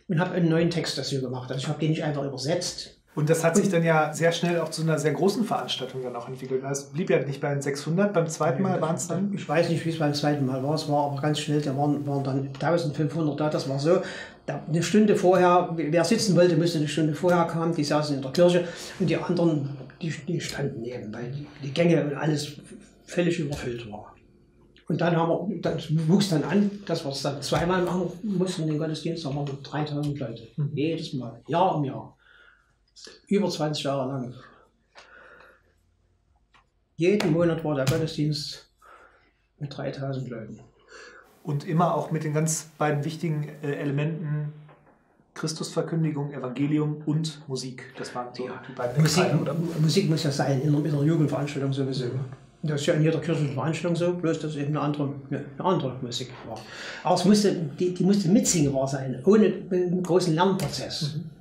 [SPEAKER 3] und habe einen neuen Text dazu gemacht. Also ich habe den nicht einfach übersetzt,
[SPEAKER 2] und das hat sich dann ja sehr schnell auch zu einer sehr großen Veranstaltung dann auch entwickelt. Es blieb ja nicht bei den 600, beim zweiten Mal waren es dann...
[SPEAKER 3] Ich weiß nicht, wie es beim zweiten Mal war, es war aber ganz schnell, da waren, waren dann 1500 da, das war so. Eine Stunde vorher, wer sitzen wollte, musste eine Stunde vorher kommen, die saßen in der Kirche und die anderen, die, die standen neben, weil die, die Gänge und alles völlig überfüllt war. Und dann haben wir, das wuchs dann an, dass wir es dann zweimal machen mussten, den Gottesdienst, da waren 3000 Leute. Mhm. Jedes Mal, Jahr um Jahr. Über 20 Jahre lang. Jeden Monat war der Gottesdienst mit 3000 Leuten.
[SPEAKER 2] Und immer auch mit den ganz beiden wichtigen äh, Elementen Christusverkündigung, Evangelium und Musik. Das waren so ja. die beiden
[SPEAKER 3] Musik? Musik muss ja sein, in einer, Jugendveranstaltung sowieso. Das ist ja in jeder kirchlichen Veranstaltung so, bloß dass eben eine andere, eine andere Musik war. Aber es musste, die, die musste mitsingbar sein, ohne einen großen Lernprozess. Mhm.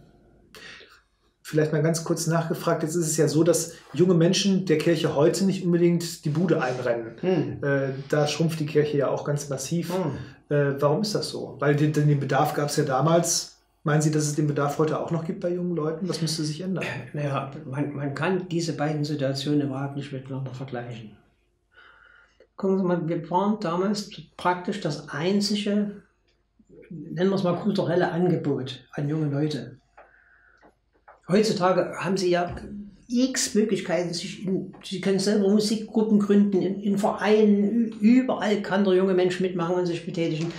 [SPEAKER 2] Vielleicht mal ganz kurz nachgefragt, jetzt ist es ja so, dass junge Menschen der Kirche heute nicht unbedingt die Bude einrennen. Hm. Äh, da schrumpft die Kirche ja auch ganz massiv. Hm. Äh, warum ist das so? Weil den, den Bedarf gab es ja damals. Meinen Sie, dass es den Bedarf heute auch noch gibt bei jungen Leuten? Was müsste sich ändern?
[SPEAKER 3] Naja, man, man kann diese beiden Situationen überhaupt nicht miteinander vergleichen. Gucken Sie mal, wir waren damals praktisch das einzige, nennen wir es mal kulturelle Angebot an junge Leute heutzutage haben sie ja x Möglichkeiten. In, sie können selber Musikgruppen gründen, in, in, Vereinen, überall kann der junge Mensch mitmachen und sich betätigen.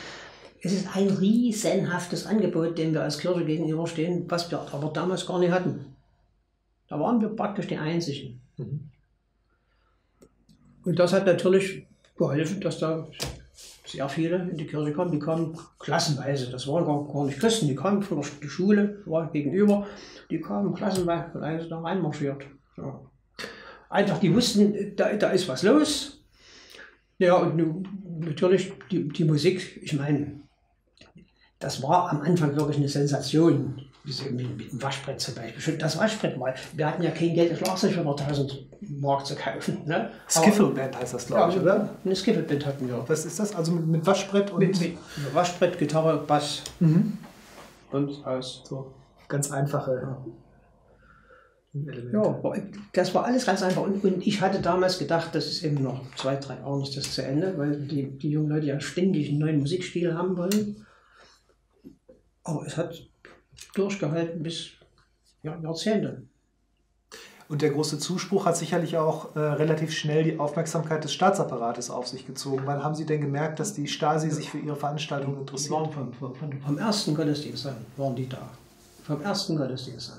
[SPEAKER 3] Es ist ein riesenhaftes Angebot, dem wir als Kirche gegenüberstehen, was wir aber damals gar nicht hatten. Da waren wir praktisch die Einzigen. Mhm. Und das hat natürlich geholfen, dass da sehr viele in die Kirche kamen. Die kamen klassenweise, das waren gar, nicht Christen, die kamen von der Schule, war gegenüber die kamen klassenweise da reinmarschiert. Ja. Einfach, die wussten, da, da ist was los. Ja, und natürlich die, die Musik, ich meine, das war am Anfang wirklich eine Sensation. Mit, mit dem Waschbrett zum Beispiel. Das Waschbrett mal. Wir hatten ja kein Geld, das Schlagzeug für 1000 Mark zu kaufen. Ne?
[SPEAKER 2] Skiffleband heißt das, glaube ich, oder?
[SPEAKER 3] Eine Skiffleband hatten wir.
[SPEAKER 2] Was ist das? Also mit, mit Waschbrett und.
[SPEAKER 3] Mit, mit Waschbrett, Gitarre, Bass. Mhm. Und aus.
[SPEAKER 2] So ganz einfache
[SPEAKER 3] Elemente. Ja, das war alles ganz einfach. Und, und, ich hatte damals gedacht, das ist eben noch zwei, drei Jahre ist das zu Ende, weil die, die jungen Leute ja ständig einen neuen Musikstil haben wollen. Aber es hat durchgehalten bis ja, Jahrzehnte.
[SPEAKER 2] Und der große Zuspruch hat sicherlich auch äh, relativ schnell die Aufmerksamkeit des Staatsapparates auf sich gezogen. Wann haben Sie denn gemerkt, dass die Stasi sich für Ihre Veranstaltungen interessiert?
[SPEAKER 3] Die waren vom, vom, vom ersten Gottesdienst an, waren die da vom ersten Gottesdienst an.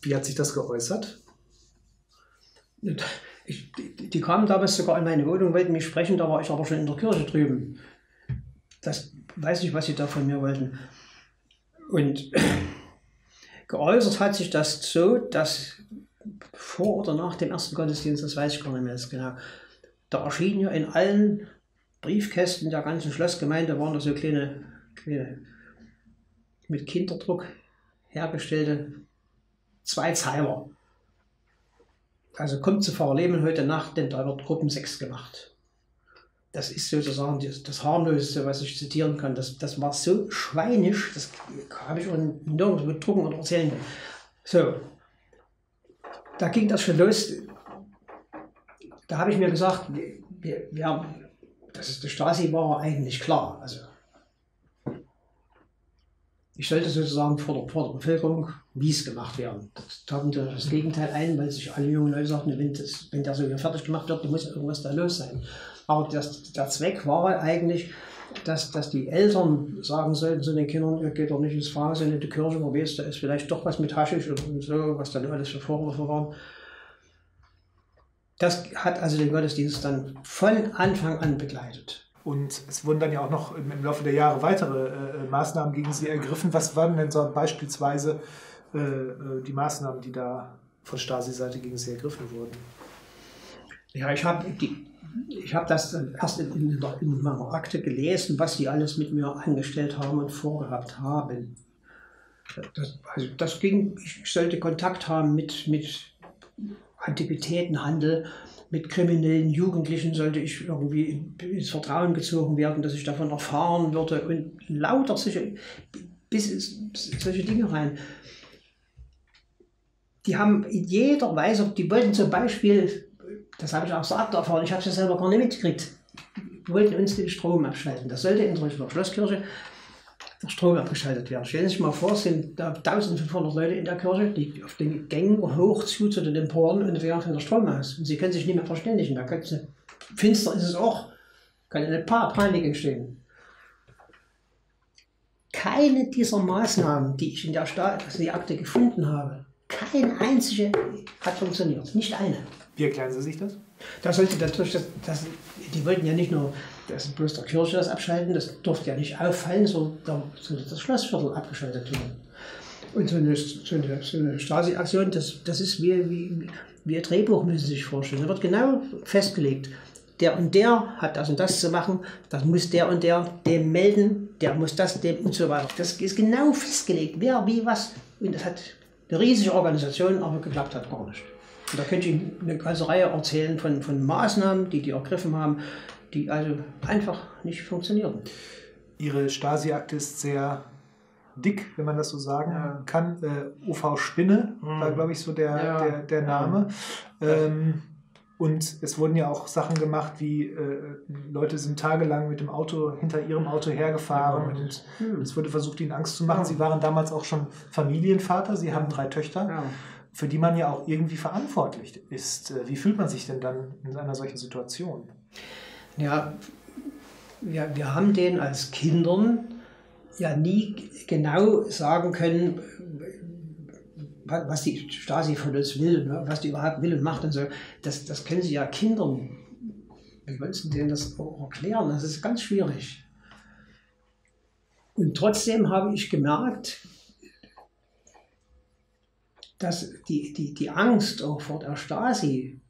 [SPEAKER 2] Wie hat sich das geäußert?
[SPEAKER 3] Ich, die, die, kamen damals sogar in meine Wohnung, wollten mich sprechen, da war ich aber schon in der Kirche drüben. Das weiß ich, was sie da von mir wollten. Und geäußert hat sich das so, dass vor oder nach dem ersten Gottesdienst, das weiß ich gar nicht mehr genau, da erschien ja in allen Briefkästen der ganzen Schlossgemeinde waren da so kleine, kleine mit Kinderdruck hergestellte Zweizeiler. Also kommt zu Fahrleben heute Nacht, denn da wird Gruppen 6 gemacht. Das ist sozusagen das, das harmloseste, was ich zitieren kann. Das, das war so schweinisch, das habe ich auch nirgendwo drucken oder erzählen können. So, da ging das schon los. Da habe ich mir gesagt, wir, wir das ist die Stasi war eigentlich klar. Also ich sollte sozusagen vor der, vor der Bevölkerung mies gemacht werden. Das taten das Gegenteil ein, weil sich alle jungen Leute sagten, wenn, das, wenn der so hier fertig gemacht wird, dann muss irgendwas da los sein. Aber das, der Zweck war eigentlich, dass, dass die Eltern sagen sollten zu den Kindern, ihr geht doch nicht ins Pfarrhaus in die Kirche, man weiß, da ist vielleicht doch was mit Haschisch und so, was dann alles für Vorwürfe waren. Das hat also den Gottesdienst dann von Anfang an begleitet.
[SPEAKER 2] Und es wurden dann ja auch noch im, Laufe der Jahre weitere äh, Maßnahmen gegen sie ergriffen. Was waren denn so beispielsweise äh, äh die Maßnahmen, die da von Stasi-Seite gegen sie ergriffen wurden?
[SPEAKER 3] Ja, ich habe hab das erst in, in, in, meiner Akte gelesen, was die alles mit mir angestellt haben und vorgehabt haben. Das, also das ging, ich sollte Kontakt haben mit, mit Antiquitätenhandel mit kriminellen Jugendlichen sollte ich irgendwie ins Vertrauen gezogen werden, dass ich davon erfahren würde und lauter solche, bis solche Dinge rein. Die haben in jeder Weise, die wollten zum Beispiel, das habe ich auch gesagt erfahren, ich habe es ja selber gar nicht mitgekriegt, wollten uns den Strom abschalten. Das sollte in der Schlosskirche der Strom abgeschaltet werden. Stellen Sie sich mal vor, es sind da 1500 Leute in der Kirche, die auf den Gängen hoch zu, zu den Emporen und während der Strom aus. Und sie können sich nicht mehr verständigen. Da sie, finster ist es auch, kann eine paar Panik entstehen. Keine dieser Maßnahmen, die ich in der Stadt, also die Akte gefunden habe, keine einzige hat funktioniert. Nicht eine.
[SPEAKER 2] Wie erklären Sie sich das?
[SPEAKER 3] Das sollte natürlich, das, das, die wollten ja nicht nur das bloß der Kirche das abschalten, das durfte ja nicht auffallen, sondern sollte das Schlossviertel abgeschaltet werden. Und so eine, so eine, so eine Stasi-Aktion, das, das ist wie, wie, wie ein Drehbuch, müssen Sie sich vorstellen. Da wird genau festgelegt, der und der hat das und das zu machen, das muss der und der dem melden, der muss das dem und so weiter. Das ist genau festgelegt, wer, wie, was. Und das hat eine riesige Organisation, aber geklappt hat gar nicht. Und da könnte ich Ihnen eine ganze Reihe erzählen von, von Maßnahmen, die die ergriffen haben, die also einfach nicht funktionieren.
[SPEAKER 2] Ihre Stasi-Akte ist sehr dick, wenn man das so sagen ja. kann. Äh, UV Spinne mhm. war, glaube ich, so der, ja. der, der, Name. Ja. Ähm, und es wurden ja auch Sachen gemacht, wie äh, Leute sind tagelang mit dem Auto hinter ihrem Auto hergefahren und mhm. es wurde versucht, ihnen Angst zu machen. Sie waren damals auch schon Familienvater, sie haben drei Töchter für die man ja auch irgendwie verantwortlich ist. Äh, wie fühlt man sich denn dann in einer solchen Situation?
[SPEAKER 3] Ja, wir, wir haben den als Kindern ja nie genau sagen können, was die Stasi von uns will, ne, was die überhaupt will und macht und so. Das, das können sie ja Kindern, wie wollen sie denen das erklären? Das ist ganz schwierig. Und trotzdem habe ich gemerkt, dass die, die, die Angst vor der Stasi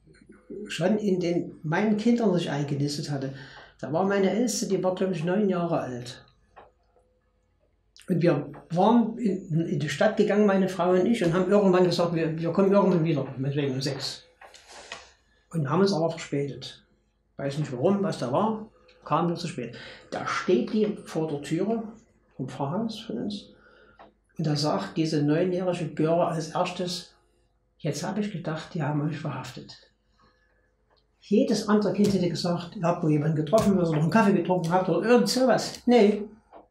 [SPEAKER 3] schon in den meinen Kindern sich eingenistet hatte. Da war meine Älteste, die war glaube ich neun Jahre alt. Und wir waren in, in, die Stadt gegangen, meine Frau und ich, und haben irgendwann gesagt, wir, wir kommen irgendwann wieder, meinetwegen um sechs. Und haben uns aber verspätet. Weiß nicht warum, was da war, kamen wir zu spät. Da steht die vor der Türe vom Pfarrhaus von uns und da sagt diese neunjährige Göre als erstes, jetzt habe ich gedacht, die haben euch verhaftet. Jedes andere Kind hätte gesagt, ihr habt wohl jemanden getroffen oder noch einen Kaffee getrunken habt oder irgend sowas. Nee,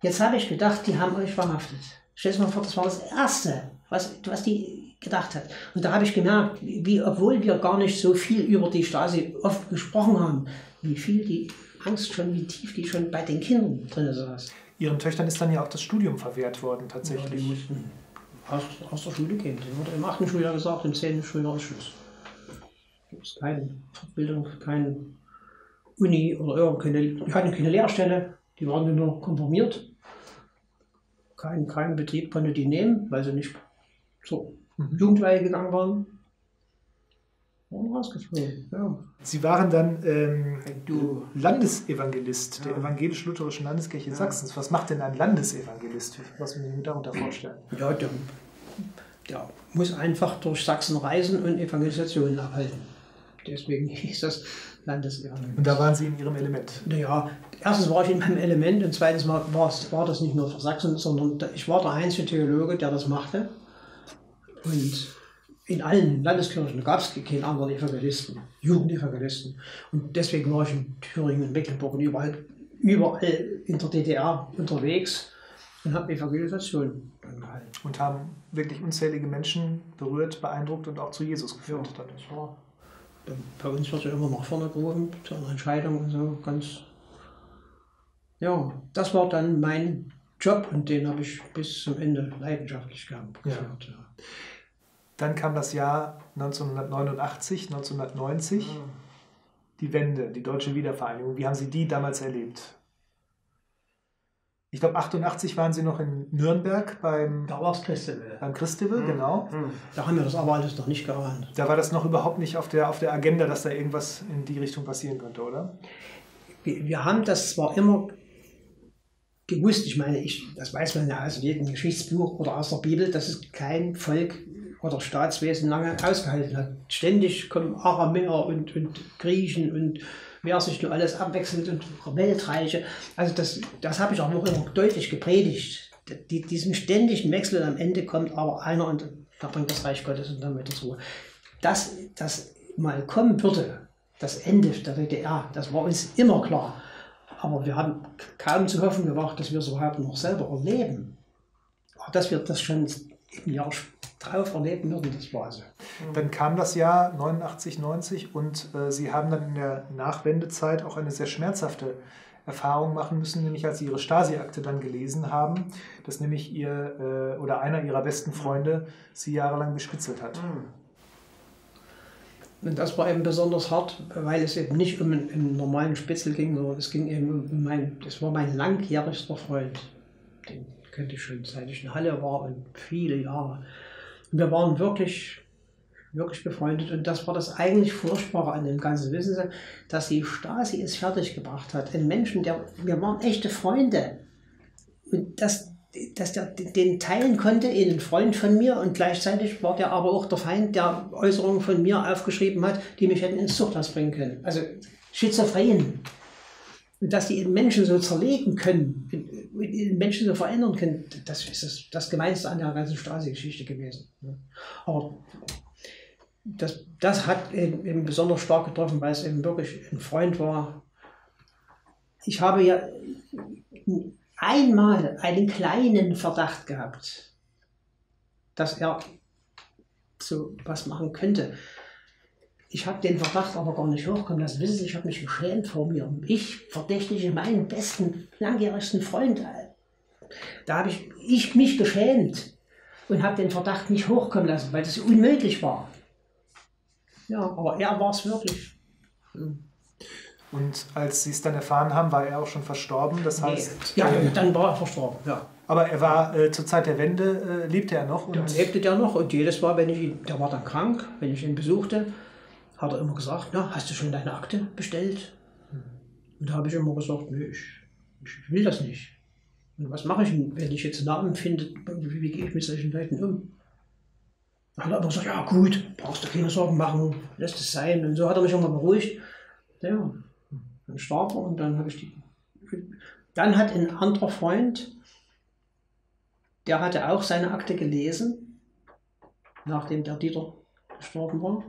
[SPEAKER 3] jetzt habe ich gedacht, die haben euch verhaftet. Stell dir mal vor, das war das Erste, was, was die gedacht hat. Und da habe ich gemerkt, wie, obwohl wir gar nicht so viel über die Stasi oft gesprochen haben, wie viel die Angst schon, wie tief die schon bei den Kindern drin saß.
[SPEAKER 2] Ihren Töchtern ist dann ja auch das Studium verwehrt worden, tatsächlich. Ja,
[SPEAKER 3] die mussten aus, aus der Schule gehen. Die wurde im 8. Schuljahr gesagt, im 10. Schuljahr ist Schluss. Gibt es keine Fortbildung, keine Uni oder irgendeine, die hatten keine Lehrstelle, die waren nur konformiert. Kein, kein Betrieb konnte die nehmen, weil sie nicht zur mhm. Jugendweihe gegangen waren.
[SPEAKER 2] Rausgeflogen, ja. Sie waren dann ähm, du Landesevangelist der evangelisch-lutherischen Landeskirche ja. Sachsens. Was macht denn ein Landesevangelist? Was müssen Sie darunter vorstellen?
[SPEAKER 3] Ja, der, der muss einfach durch Sachsen reisen und Evangelisationen abhalten. Deswegen hieß das Landesevangelist.
[SPEAKER 2] Und da waren Sie in Ihrem Element?
[SPEAKER 3] Naja, erstens war ich in meinem Element und zweitens war, war das nicht nur für Sachsen, sondern ich war der einzige Theologe, der das machte. Und in allen Landeskirchen gab es keine anderen Evangelisten, Jugendevangelisten. Und deswegen war ich in Thüringen, Mecklenburg und überall, überall in der DDR unterwegs und habe Evangelisation
[SPEAKER 2] gehalten. Und haben wirklich unzählige Menschen berührt, beeindruckt und auch zu Jesus geführt. Ja, das war
[SPEAKER 3] bei uns wird ja immer nach vorne gerufen, zu einer Entscheidung und so, ganz. Ja, das war dann mein Job und den habe ich bis zum Ende leidenschaftlich gehabt. Ja.
[SPEAKER 2] Dann kam das Jahr 1989, 1990, mhm. die Wende, die deutsche Wiedervereinigung. Wie haben Sie die damals erlebt? Ich glaube, 88 waren Sie noch in Nürnberg beim.
[SPEAKER 3] Da war es Christevel.
[SPEAKER 2] Beim Christevel, mhm. genau. Mhm.
[SPEAKER 3] Da haben wir das aber alles noch nicht geahnt.
[SPEAKER 2] Da war das noch überhaupt nicht auf der, auf der Agenda, dass da irgendwas in die Richtung passieren könnte, oder?
[SPEAKER 3] Wir, wir haben das zwar immer gewusst, ich meine, ich, das weiß man ja aus jedem Geschichtsbuch oder aus der Bibel, dass es kein Volk oder Staatswesen lange ausgehalten hat. Ständig kommen Aramäer und, und Griechen und wer sich nur alles abwechselt und Weltreiche. Also das, das habe ich auch noch immer deutlich gepredigt. Die, diesen ständigen Wechsel am Ende kommt aber einer und verbringt das Reich Gottes und dann wird es Ruhe. Dass das mal kommen würde, das Ende der DDR, das war uns immer klar. Aber wir haben kaum zu hoffen gewagt, dass wir es überhaupt noch selber erleben. Dass wir das schon im Jahr drauf erleben würden, das war so.
[SPEAKER 2] Dann kam das Jahr 89, 90 und äh, Sie haben dann in der Nachwendezeit auch eine sehr schmerzhafte Erfahrung machen müssen, nämlich als Sie Ihre Stasi-Akte dann gelesen haben, dass nämlich Ihr äh, oder einer Ihrer besten Freunde Sie jahrelang bespitzelt hat. Mhm.
[SPEAKER 3] Und das war eben besonders hart, weil es eben nicht um einen, einen normalen Spitzel ging, sondern es ging eben um mein, das war mein langjährigster Freund. Den kannte ich schon seit ich in Halle war und viele Jahre. Wir waren wirklich, wirklich befreundet. Und das war das eigentlich Furchtbare an dem Ganzen. Wissen Sie, dass die Stasi es fertiggebracht hat. Ein Menschen, der, wir waren echte Freunde. Und dass, dass der den teilen konnte, einen Freund von mir. Und gleichzeitig war der aber auch der Feind, der Äußerungen von mir aufgeschrieben hat, die mich hätten ins Zuchthaus bringen können. Also Schizophrenen. Und dass die Menschen so zerlegen können, Menschen so verändern können, das ist das, das Gemeinste an der ganzen Stasi-Geschichte gewesen. Aber das, das hat eben, besonders stark getroffen, weil es eben wirklich ein Freund war. Ich habe ja einmal einen kleinen Verdacht gehabt, dass er so was machen könnte. Ich habe den Verdacht aber gar nicht hochkommen lassen. Wissen Sie, ich habe mich geschämt vor mir. Ich verdächtige meinen besten, langjährigsten Freund. Da habe ich, ich mich geschämt und habe den Verdacht nicht hochkommen lassen, weil das unmöglich war. Ja, aber er war es wirklich.
[SPEAKER 2] Und als Sie es dann erfahren haben, war er auch schon verstorben. Das heißt,
[SPEAKER 3] ja, äh, dann war er verstorben. Ja.
[SPEAKER 2] Aber er war äh, zur Zeit der Wende, äh, lebte er noch?
[SPEAKER 3] Und ja, lebte der noch und jedes Mal, wenn ich ihn, der war dann krank, wenn ich ihn besuchte, hat er immer gesagt, na, hast du schon deine Akte bestellt? Und da habe ich immer gesagt, nee, ich, ich will das nicht. Und was mache ich, wenn ich jetzt Namen finde, wie, gehe ich mit solchen Leuten um? Dann hat er immer gesagt, ja gut, brauchst du keine Sorgen machen, lässt es sein. Und so hat er mich immer beruhigt. Ja, dann starb er und dann habe ich die. Dann hat ein anderer Freund, der hatte auch seine Akte gelesen, nachdem der Dieter gestorben war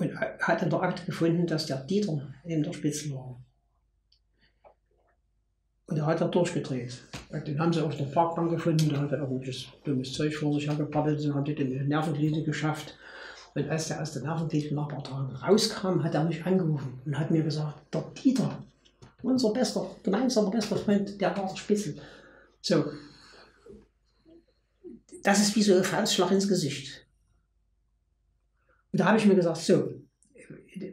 [SPEAKER 3] und hat in der Akte gefunden, dass der Dieter eben der Spitzel war. Und er hat er durchgedreht. Den haben sie auf der Parkbank gefunden, da hat er irgendwelches dummes Zeug vor sich hergebrabbelt, so haben die den Nervenklinik geschafft. Und als der aus der Nervenklinik nach ein paar Tagen rauskam, hat er mich angerufen und hat mir gesagt, der Dieter, unser bester, gemeinsamer bester Freund, der war der Spitzel. So, das ist wie so ein Faustschlag ins Gesicht. Und da habe ich mir gesagt, so,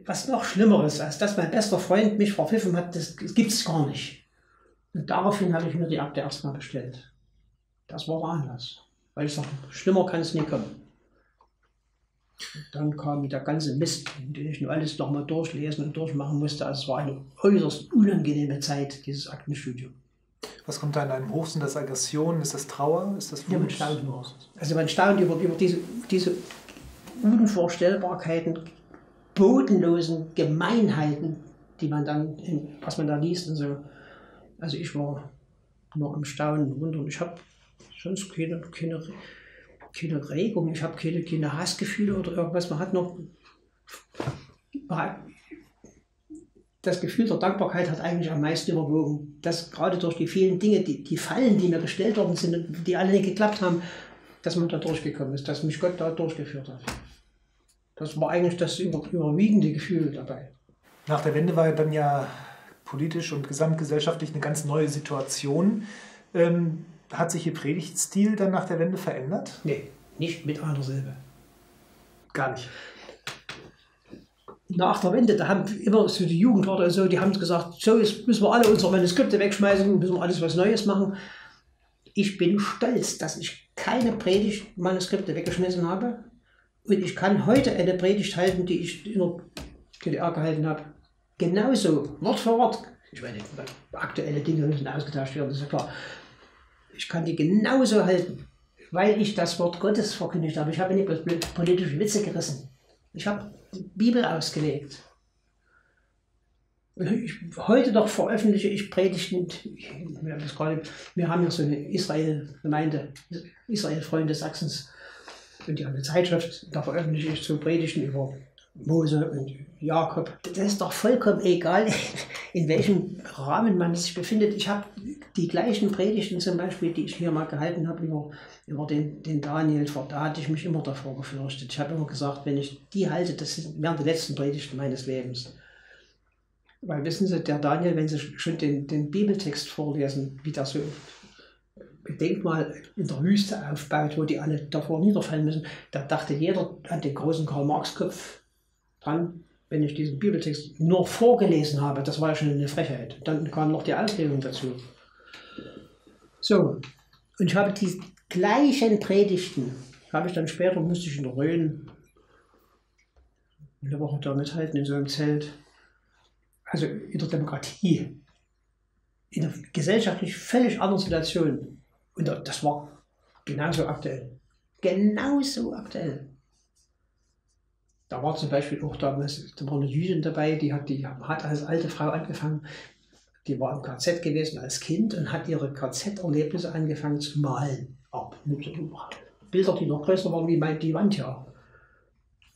[SPEAKER 3] was noch Schlimmeres, als dass mein bester Freund mich verpfiffen hat, das gibt es gar nicht. Und daraufhin habe ich mir die Akte erstmal bestellt. Das war der Anlass. Weil ich sage, schlimmer kann es nie kommen. Dann kam der ganze Mist, den ich nur alles nochmal durchlesen und durchmachen musste. Also es war eine äußerst unangenehme Zeit, dieses Aktenstudium.
[SPEAKER 2] Was kommt da in einem hoch? Sind das Aggressionen? Ist das Trauer? Ist das
[SPEAKER 3] Ja, man staunt nur. Also man staunt über, über diese, diese Unvorstellbarkeiten, bodenlosen Gemeinheiten, die man dann, in, was man da liest und so. Also ich war nur am Staunen und Wundern. Ich habe sonst keine, keine, keine Regung, ich habe keine, keine Hassgefühle oder irgendwas. Man hat noch das Gefühl der Dankbarkeit hat eigentlich am meisten überwogen. Dass gerade durch die vielen Dinge, die, die Fallen, die mir gestellt worden sind die alle nicht geklappt haben, dass man da durchgekommen ist, dass mich Gott da durchgeführt hat. Das war eigentlich das über, überwiegende Gefühl dabei.
[SPEAKER 2] Nach der Wende war ja dann ja politisch und gesamtgesellschaftlich eine ganz neue Situation. Ähm, hat sich Ihr Predigtstil dann nach der Wende verändert?
[SPEAKER 3] Nee, nicht mit einer Silbe.
[SPEAKER 2] Gar nicht.
[SPEAKER 3] Nach der Wende, da haben immer so die Jugend oder so, die haben gesagt, so jetzt müssen wir alle unsere Manuskripte wegschmeißen, müssen wir alles was Neues machen. Ich bin stolz, dass ich keine Predigtmanuskripte weggeschmissen habe. Und ich kann heute eine Predigt halten, die ich in der DDR gehalten habe. Genauso, Wort für Wort. Ich meine, aktuelle Dinge müssen ausgetauscht werden, das ist ja klar. Ich kann die genauso halten, weil ich das Wort Gottes verkündigt habe. Ich habe nicht bloß politische Witze gerissen. Ich habe die Bibel ausgelegt. Ich, heute noch veröffentliche ich Predigten. Wir haben, ja so eine Israel-Gemeinde, Israel-Freunde Sachsens. Und die eine Zeitschrift, da veröffentliche ich so Predigten über Mose und Jakob. Das ist doch vollkommen egal, in welchem Rahmen man sich befindet. Ich habe die gleichen Predigten zum Beispiel, die ich hier mal gehalten habe über, über den, den Daniel, da hatte ich mich immer davor gefürchtet. Ich habe immer gesagt, wenn ich die halte, das wären die letzten Predigten meines Lebens. Weil wissen Sie, der Daniel, wenn Sie schon den, den Bibeltext vorlesen, wie das so Denkmal in der Wüste aufbaut, wo die alle davor niederfallen müssen, da dachte jeder an den großen Karl-Marx-Kopf dran, wenn ich diesen Bibeltext nur vorgelesen habe. Das war ja schon eine Frechheit. Dann kam noch die Auslegung dazu. So, und ich habe die gleichen Predigten, habe ich dann später, musste ich in der Rhön eine Woche da mithalten in so einem Zelt. Also in der Demokratie, in einer gesellschaftlich völlig anderen Situation. Und das war genauso aktuell. Genauso aktuell. Da war zum Beispiel auch damals, da war eine Jüdin dabei, die hat, die hat als alte Frau angefangen, die war im KZ gewesen als Kind und hat ihre KZ-Erlebnisse angefangen zu malen. Ab. Bilder, die noch größer waren wie die Wand ja.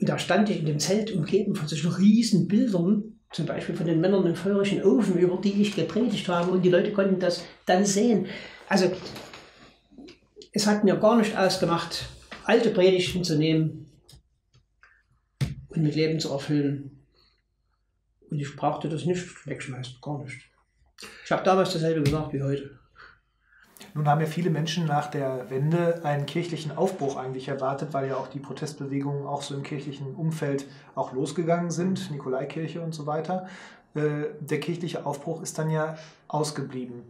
[SPEAKER 3] Und da stand ich in dem Zelt umgeben von solchen riesen Bildern, zum Beispiel von den Männern im feurigen Ofen, über die ich gepredigt habe und die Leute konnten das dann sehen. Also es hat mir gar nicht ausgemacht, alte Predigten zu nehmen und mit Leben zu erfüllen. Und ich brauchte das nicht wegschmeißen, gar nicht. Ich habe damals dasselbe gesagt wie heute.
[SPEAKER 2] Nun haben ja viele Menschen nach der Wende einen kirchlichen Aufbruch eigentlich erwartet, weil ja auch die Protestbewegungen auch so im kirchlichen Umfeld auch losgegangen sind, Nikolaikirche und so weiter. Äh, der kirchliche Aufbruch ist dann ja ausgeblieben.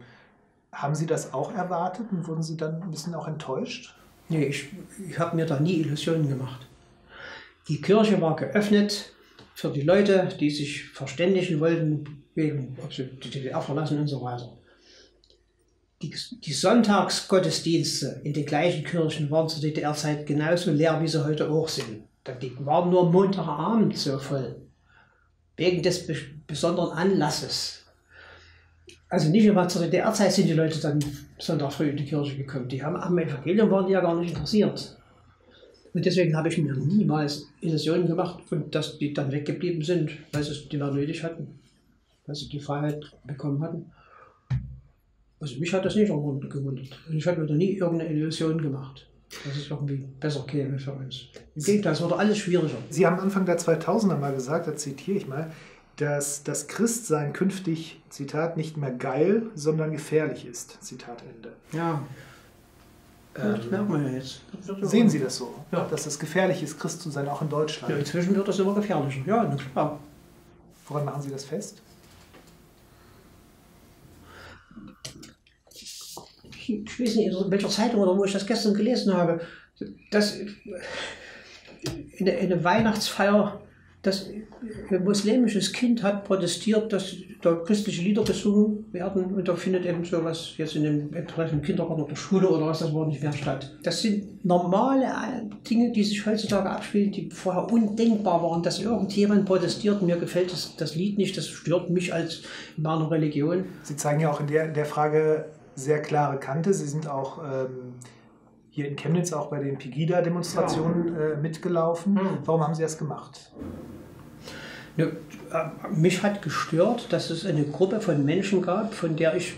[SPEAKER 2] Haben Sie das auch erwartet und wurden Sie dann ein bisschen auch enttäuscht?
[SPEAKER 3] Nee, ich, ich habe mir da nie Illusionen gemacht. Die Kirche war geöffnet für die Leute, die sich verständigen wollten, wegen, ob sie die DDR verlassen und so weiter. Die, die Sonntagsgottesdienste in den gleichen Kirchen waren zur DDR-Zeit genauso leer, wie sie heute auch sind. Die waren nur Montagabend so voll. Wegen des besonderen Anlasses. Also nicht immer zur DDR-Zeit sind die Leute dann Sonntag früh in die Kirche gekommen. Die haben am Evangelium waren die ja gar nicht interessiert. Und deswegen habe ich mir niemals Illusionen gemacht und dass die dann weggeblieben sind, weil sie die noch nötig hatten, weil sie die Freiheit bekommen hatten. Also mich hat das nicht gewundert. Ich habe mir da nie irgendeine Illusion gemacht, dass es irgendwie besser käme für uns. Im Gegenteil, es wurde alles schwieriger.
[SPEAKER 2] Sie haben Anfang der 2000er mal gesagt, da zitiere ich mal, dass das Christsein künftig, Zitat, nicht mehr geil, sondern gefährlich ist. Zitat Ende.
[SPEAKER 3] Ja, das merkt man ja jetzt.
[SPEAKER 2] Sehen Sie das so?
[SPEAKER 3] Ja.
[SPEAKER 2] Dass es gefährlich ist, Christ zu sein, auch in Deutschland?
[SPEAKER 3] Ja, inzwischen wird das immer gefährlicher. Ja, na klar.
[SPEAKER 2] Woran machen Sie das fest?
[SPEAKER 3] Ich weiß nicht, in welcher Zeitung oder wo ich das gestern gelesen habe. Das, eine, eine Weihnachtsfeier das muslimisches Kind hat protestiert, dass da christliche Lieder gesungen werden und da findet eben sowas jetzt in dem entsprechenden Kindergarten oder Schule oder was das war nicht mehr statt. Das sind normale Dinge, die sich heutzutage abspielen, die vorher undenkbar waren, dass irgendjemand protestiert, mir gefällt das, das Lied nicht, das stört mich als in meiner Religion.
[SPEAKER 2] Sie zeigen ja auch in der, der Frage sehr klare Kante. Sie sind auch ähm, hier in Chemnitz auch bei den Pegida-Demonstrationen äh, mitgelaufen. Mhm. Warum haben Sie das gemacht?
[SPEAKER 3] Ja, äh, mich hat gestört, dass es eine Gruppe von Menschen gab, von der ich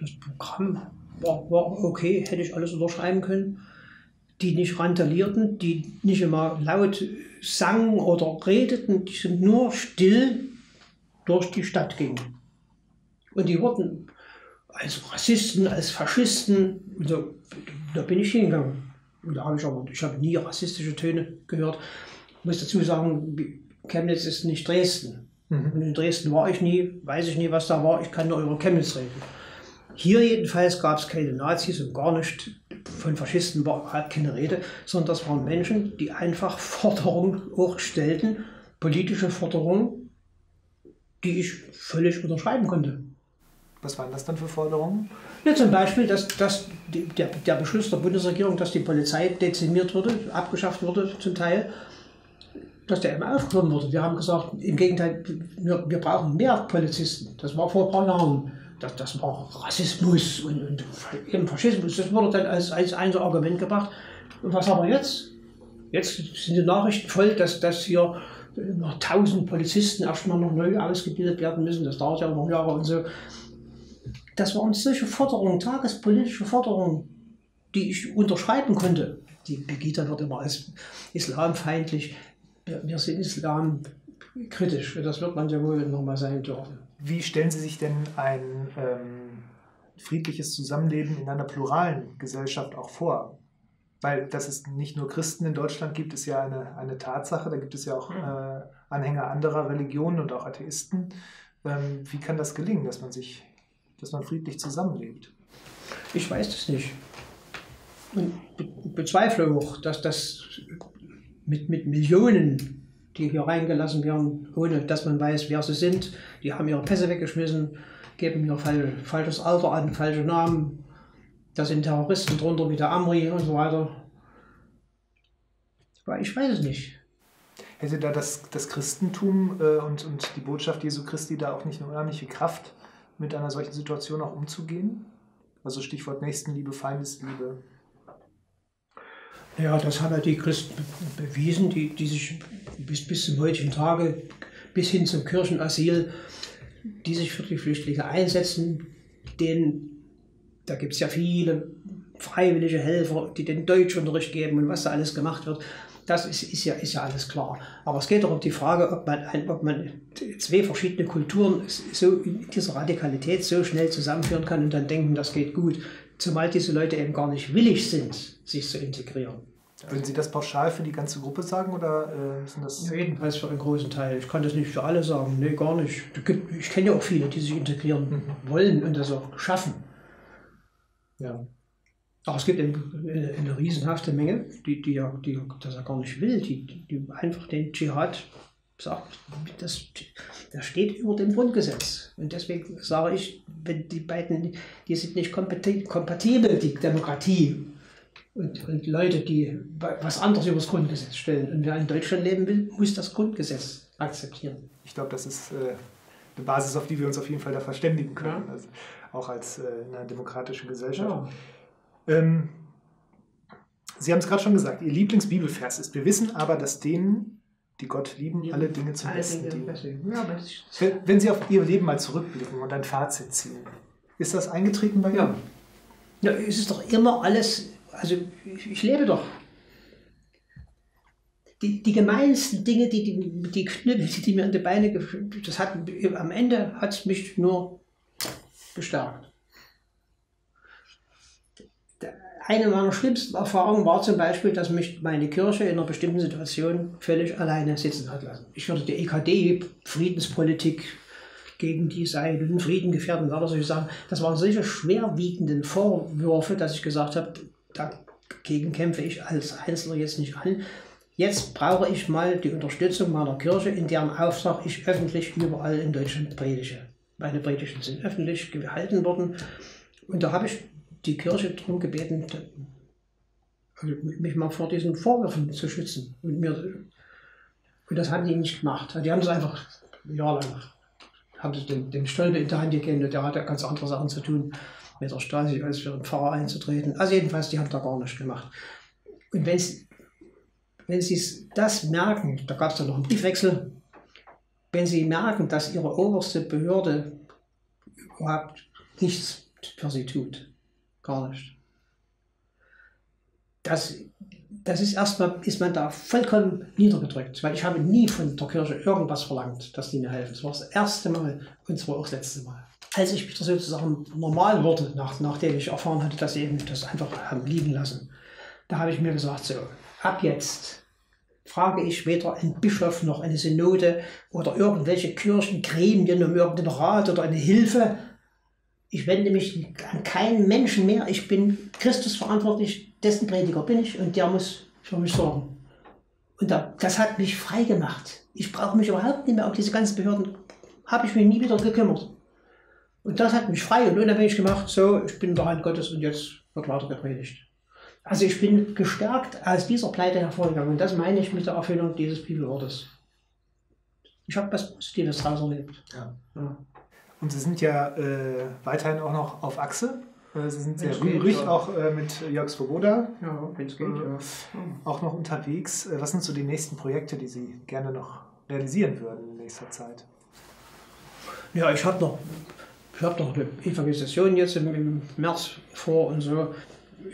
[SPEAKER 3] das Programm war, war okay, hätte ich alles unterschreiben können, die nicht randalierten, die nicht immer laut sangen oder redeten, die sind nur still durch die Stadt gingen. Und die wurden als Rassisten, als Faschisten, so, da bin ich hingegangen. Und da habe ich aber, ich habe nie rassistische Töne gehört. Ich muss dazu sagen, Chemnitz ist nicht Dresden. Mhm. Und in Dresden war ich nie, weiß ich nie, was da war. Ich kann nur über Chemnitz reden. Hier jedenfalls gab es keine Nazis und gar nicht von Faschisten war halt keine Rede, sondern das waren Menschen, die einfach Forderungen hochstellten, politische Forderungen, die ich völlig unterschreiben konnte.
[SPEAKER 2] Was waren das dann für Forderungen?
[SPEAKER 3] Ja, zum Beispiel, dass, dass die, der, der Beschluss der Bundesregierung, dass die Polizei dezimiert wurde, abgeschafft wurde zum Teil, dass der immer aufgenommen wurde. Wir haben gesagt, im Gegenteil, wir, wir brauchen mehr Polizisten. Das war vor ein paar Jahren. Das, das war Rassismus und, und eben Faschismus. Das wurde dann als, als ein Argument gebracht. Und was haben wir jetzt? Jetzt sind die Nachrichten voll, dass, dass hier noch tausend Polizisten erstmal noch neu ausgebildet werden müssen. Das dauert ja noch Jahre und so. Das waren solche Forderungen, tagespolitische Forderungen, die ich unterschreiben konnte. Die Pegida wird immer als islamfeindlich wir sind Islam kritisch. Das wird man ja wohl nochmal sein dürfen.
[SPEAKER 2] Wie stellen Sie sich denn ein ähm, friedliches Zusammenleben in einer pluralen Gesellschaft auch vor? Weil dass es nicht nur Christen in Deutschland gibt, ist ja eine, eine Tatsache. Da gibt es ja auch hm. äh, Anhänger anderer Religionen und auch Atheisten. Ähm, wie kann das gelingen, dass man sich, dass man friedlich zusammenlebt?
[SPEAKER 3] Ich weiß es nicht. Und bezweifle auch, dass das mit, mit Millionen, die hier reingelassen werden, ohne dass man weiß, wer sie sind. Die haben ihre Pässe weggeschmissen, geben fall, falsches Alter an, falsche Namen. Da sind Terroristen drunter wie der Amri und so weiter. Ich weiß es nicht.
[SPEAKER 2] Hätte da das, das Christentum äh, und, und die Botschaft Jesu Christi da auch nicht eine unheimliche Kraft, mit einer solchen Situation auch umzugehen? Also Stichwort Nächstenliebe, Feindesliebe.
[SPEAKER 3] Ja, das haben ja die Christen bewiesen, die, die sich bis, bis zum heutigen Tage, bis hin zum Kirchenasyl, die sich für die Flüchtlinge einsetzen. Den, da gibt es ja viele freiwillige Helfer, die den Deutschunterricht geben und was da alles gemacht wird. Das ist, ist, ja, ist ja alles klar. Aber es geht doch um die Frage, ob man, ob man zwei verschiedene Kulturen so in dieser Radikalität so schnell zusammenführen kann und dann denken, das geht gut. Zumal diese Leute eben gar nicht willig sind, sich zu integrieren.
[SPEAKER 2] Würden Sie das pauschal für die ganze Gruppe sagen oder äh, sind das?
[SPEAKER 3] Ja, jedenfalls für einen großen Teil. Ich kann das nicht für alle sagen. Nee, gar nicht. Ich kenne ja auch viele, die sich integrieren mhm. wollen und das auch schaffen. Ja. Aber es gibt eine, eine riesenhafte Menge, die, die, ja, die das ja gar nicht will, die, die einfach den Dschihad sagt, das, das steht über dem Grundgesetz. Und deswegen sage ich, wenn die beiden, die sind nicht kompatibel, die Demokratie und, und Leute, die was anderes über das Grundgesetz stellen. Und wer in Deutschland leben will, muss das Grundgesetz akzeptieren.
[SPEAKER 2] Ich glaube, das ist äh, eine Basis, auf die wir uns auf jeden Fall da verständigen können, ja. also auch als äh, in einer demokratischen Gesellschaft. Ja. Ähm, Sie haben es gerade schon gesagt, Ihr Lieblingsbibelvers ist, wir wissen aber, dass denen, die Gott lieben, alle Dinge zum alle Besten dienen. Ja, wenn, wenn Sie auf Ihr Leben mal zurückblicken und ein Fazit ziehen, ist das eingetreten bei Ihnen?
[SPEAKER 3] Ja. ja. Es ist doch immer alles also ich, ich lebe doch. Die, die gemeinsten Dinge, die, die, die Knüppel, die mir an die Beine das hat am Ende hat es mich nur bestärkt. Eine meiner schlimmsten Erfahrungen war zum Beispiel, dass mich meine Kirche in einer bestimmten Situation völlig alleine sitzen hat lassen. Ich würde die EKD, Friedenspolitik, gegen die sei den Frieden gefährden, oder so ich sagen. Das waren solche schwerwiegenden Vorwürfe, dass ich gesagt habe, da, dagegen kämpfe ich als Einzelner jetzt nicht an. Jetzt brauche ich mal die Unterstützung meiner Kirche, in deren Auftrag ich öffentlich überall in Deutschland predige. Meine Predigten sind öffentlich gehalten worden. Und da habe ich die Kirche darum gebeten, also mich mal vor diesen Vorwürfen zu schützen. Und, mir, und das haben die nicht gemacht. Die haben es einfach jahrelang, haben sie den, den Stolpe in der Hand gegeben und der hatte ganz andere Sachen zu tun mit der Stasi, als für den Pfarrer einzutreten. Also jedenfalls, die haben da gar nichts gemacht. Und wenn sie wenn sie das merken, da gab es dann noch einen Briefwechsel, wenn sie merken, dass ihre oberste Behörde überhaupt nichts für sie tut, gar nicht. Das, das ist erstmal, ist man da vollkommen niedergedrückt, weil ich habe nie von der Kirche irgendwas verlangt, dass die mir helfen. Das war das erste Mal und zwar auch das letzte Mal. Als ich wieder sozusagen normal wurde, nach, nachdem ich erfahren hatte, dass sie eben das einfach haben liegen lassen, da habe ich mir gesagt, so, ab jetzt frage ich weder einen Bischof noch eine Synode oder irgendwelche Kirchengremien um irgendeinen Rat oder eine Hilfe. Ich wende mich an keinen Menschen mehr. Ich bin Christus verantwortlich, dessen Prediger bin ich und der muss für mich sorgen. Und das hat mich frei gemacht. Ich brauche mich überhaupt nicht mehr um diese ganzen Behörden, habe ich mich nie wieder gekümmert. Und das hat mich frei und unabhängig gemacht. So, ich bin in der Hand Gottes und jetzt wird weiter gepredigt. Also ich bin gestärkt aus dieser Pleite hervorgegangen. Und das meine ich mit der Erfüllung dieses Bibelwortes. Ich habe was Positives daraus erlebt. Ja. ja.
[SPEAKER 2] Und Sie sind ja äh, weiterhin auch noch auf Achse. Äh, Sie sind sehr rührig, ja. auch äh, mit Jörg Svoboda. Ja, wenn es geht, äh, ja. Auch noch unterwegs. Äh, was sind so die nächsten Projekte, die Sie gerne noch realisieren würden in nächster Zeit?
[SPEAKER 3] Ja, ich habe noch, hab noch eine Evangelisation jetzt im, im März vor und so.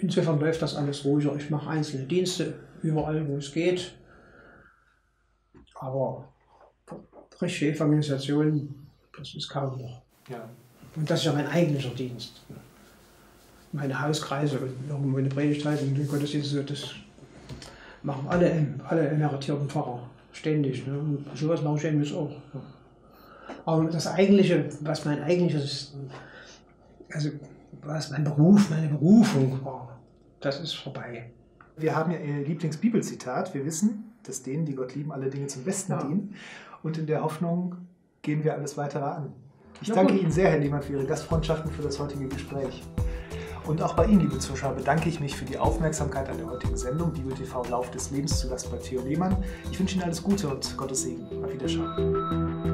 [SPEAKER 3] Insofern läuft das alles ruhiger. Ich mache einzelne Dienste überall, wo es geht. Aber richtige Evangelisation, das ist kaum noch. Ja. Und das ist ja mein eigentlicher Dienst. Meine Hauskreise und irgendwo eine Predigt halten und den Gottesdienst, das machen alle, alle emeritierten Pfarrer ständig. Ne? Und sowas mache ich eben auch. Aber das Eigentliche, was mein eigentliches, also was mein Beruf, meine Berufung war, das ist vorbei.
[SPEAKER 2] Wir haben ja Ihr Lieblingsbibelzitat. Wir wissen, dass denen, die Gott lieben, alle Dinge zum Besten ja. dienen. Und in der Hoffnung gehen wir alles weitere an. Ich ja, danke gut. Ihnen sehr, Herr Lehmann, für Ihre Gastfreundschaften, für das heutige Gespräch. Und auch bei Ihnen, liebe Zuschauer, bedanke ich mich für die Aufmerksamkeit an der heutigen Sendung Bibel TV Lauf des Lebens zu Gast bei Theo Lehmann. Ich wünsche Ihnen alles Gute und Gottes Segen. Auf Wiedersehen.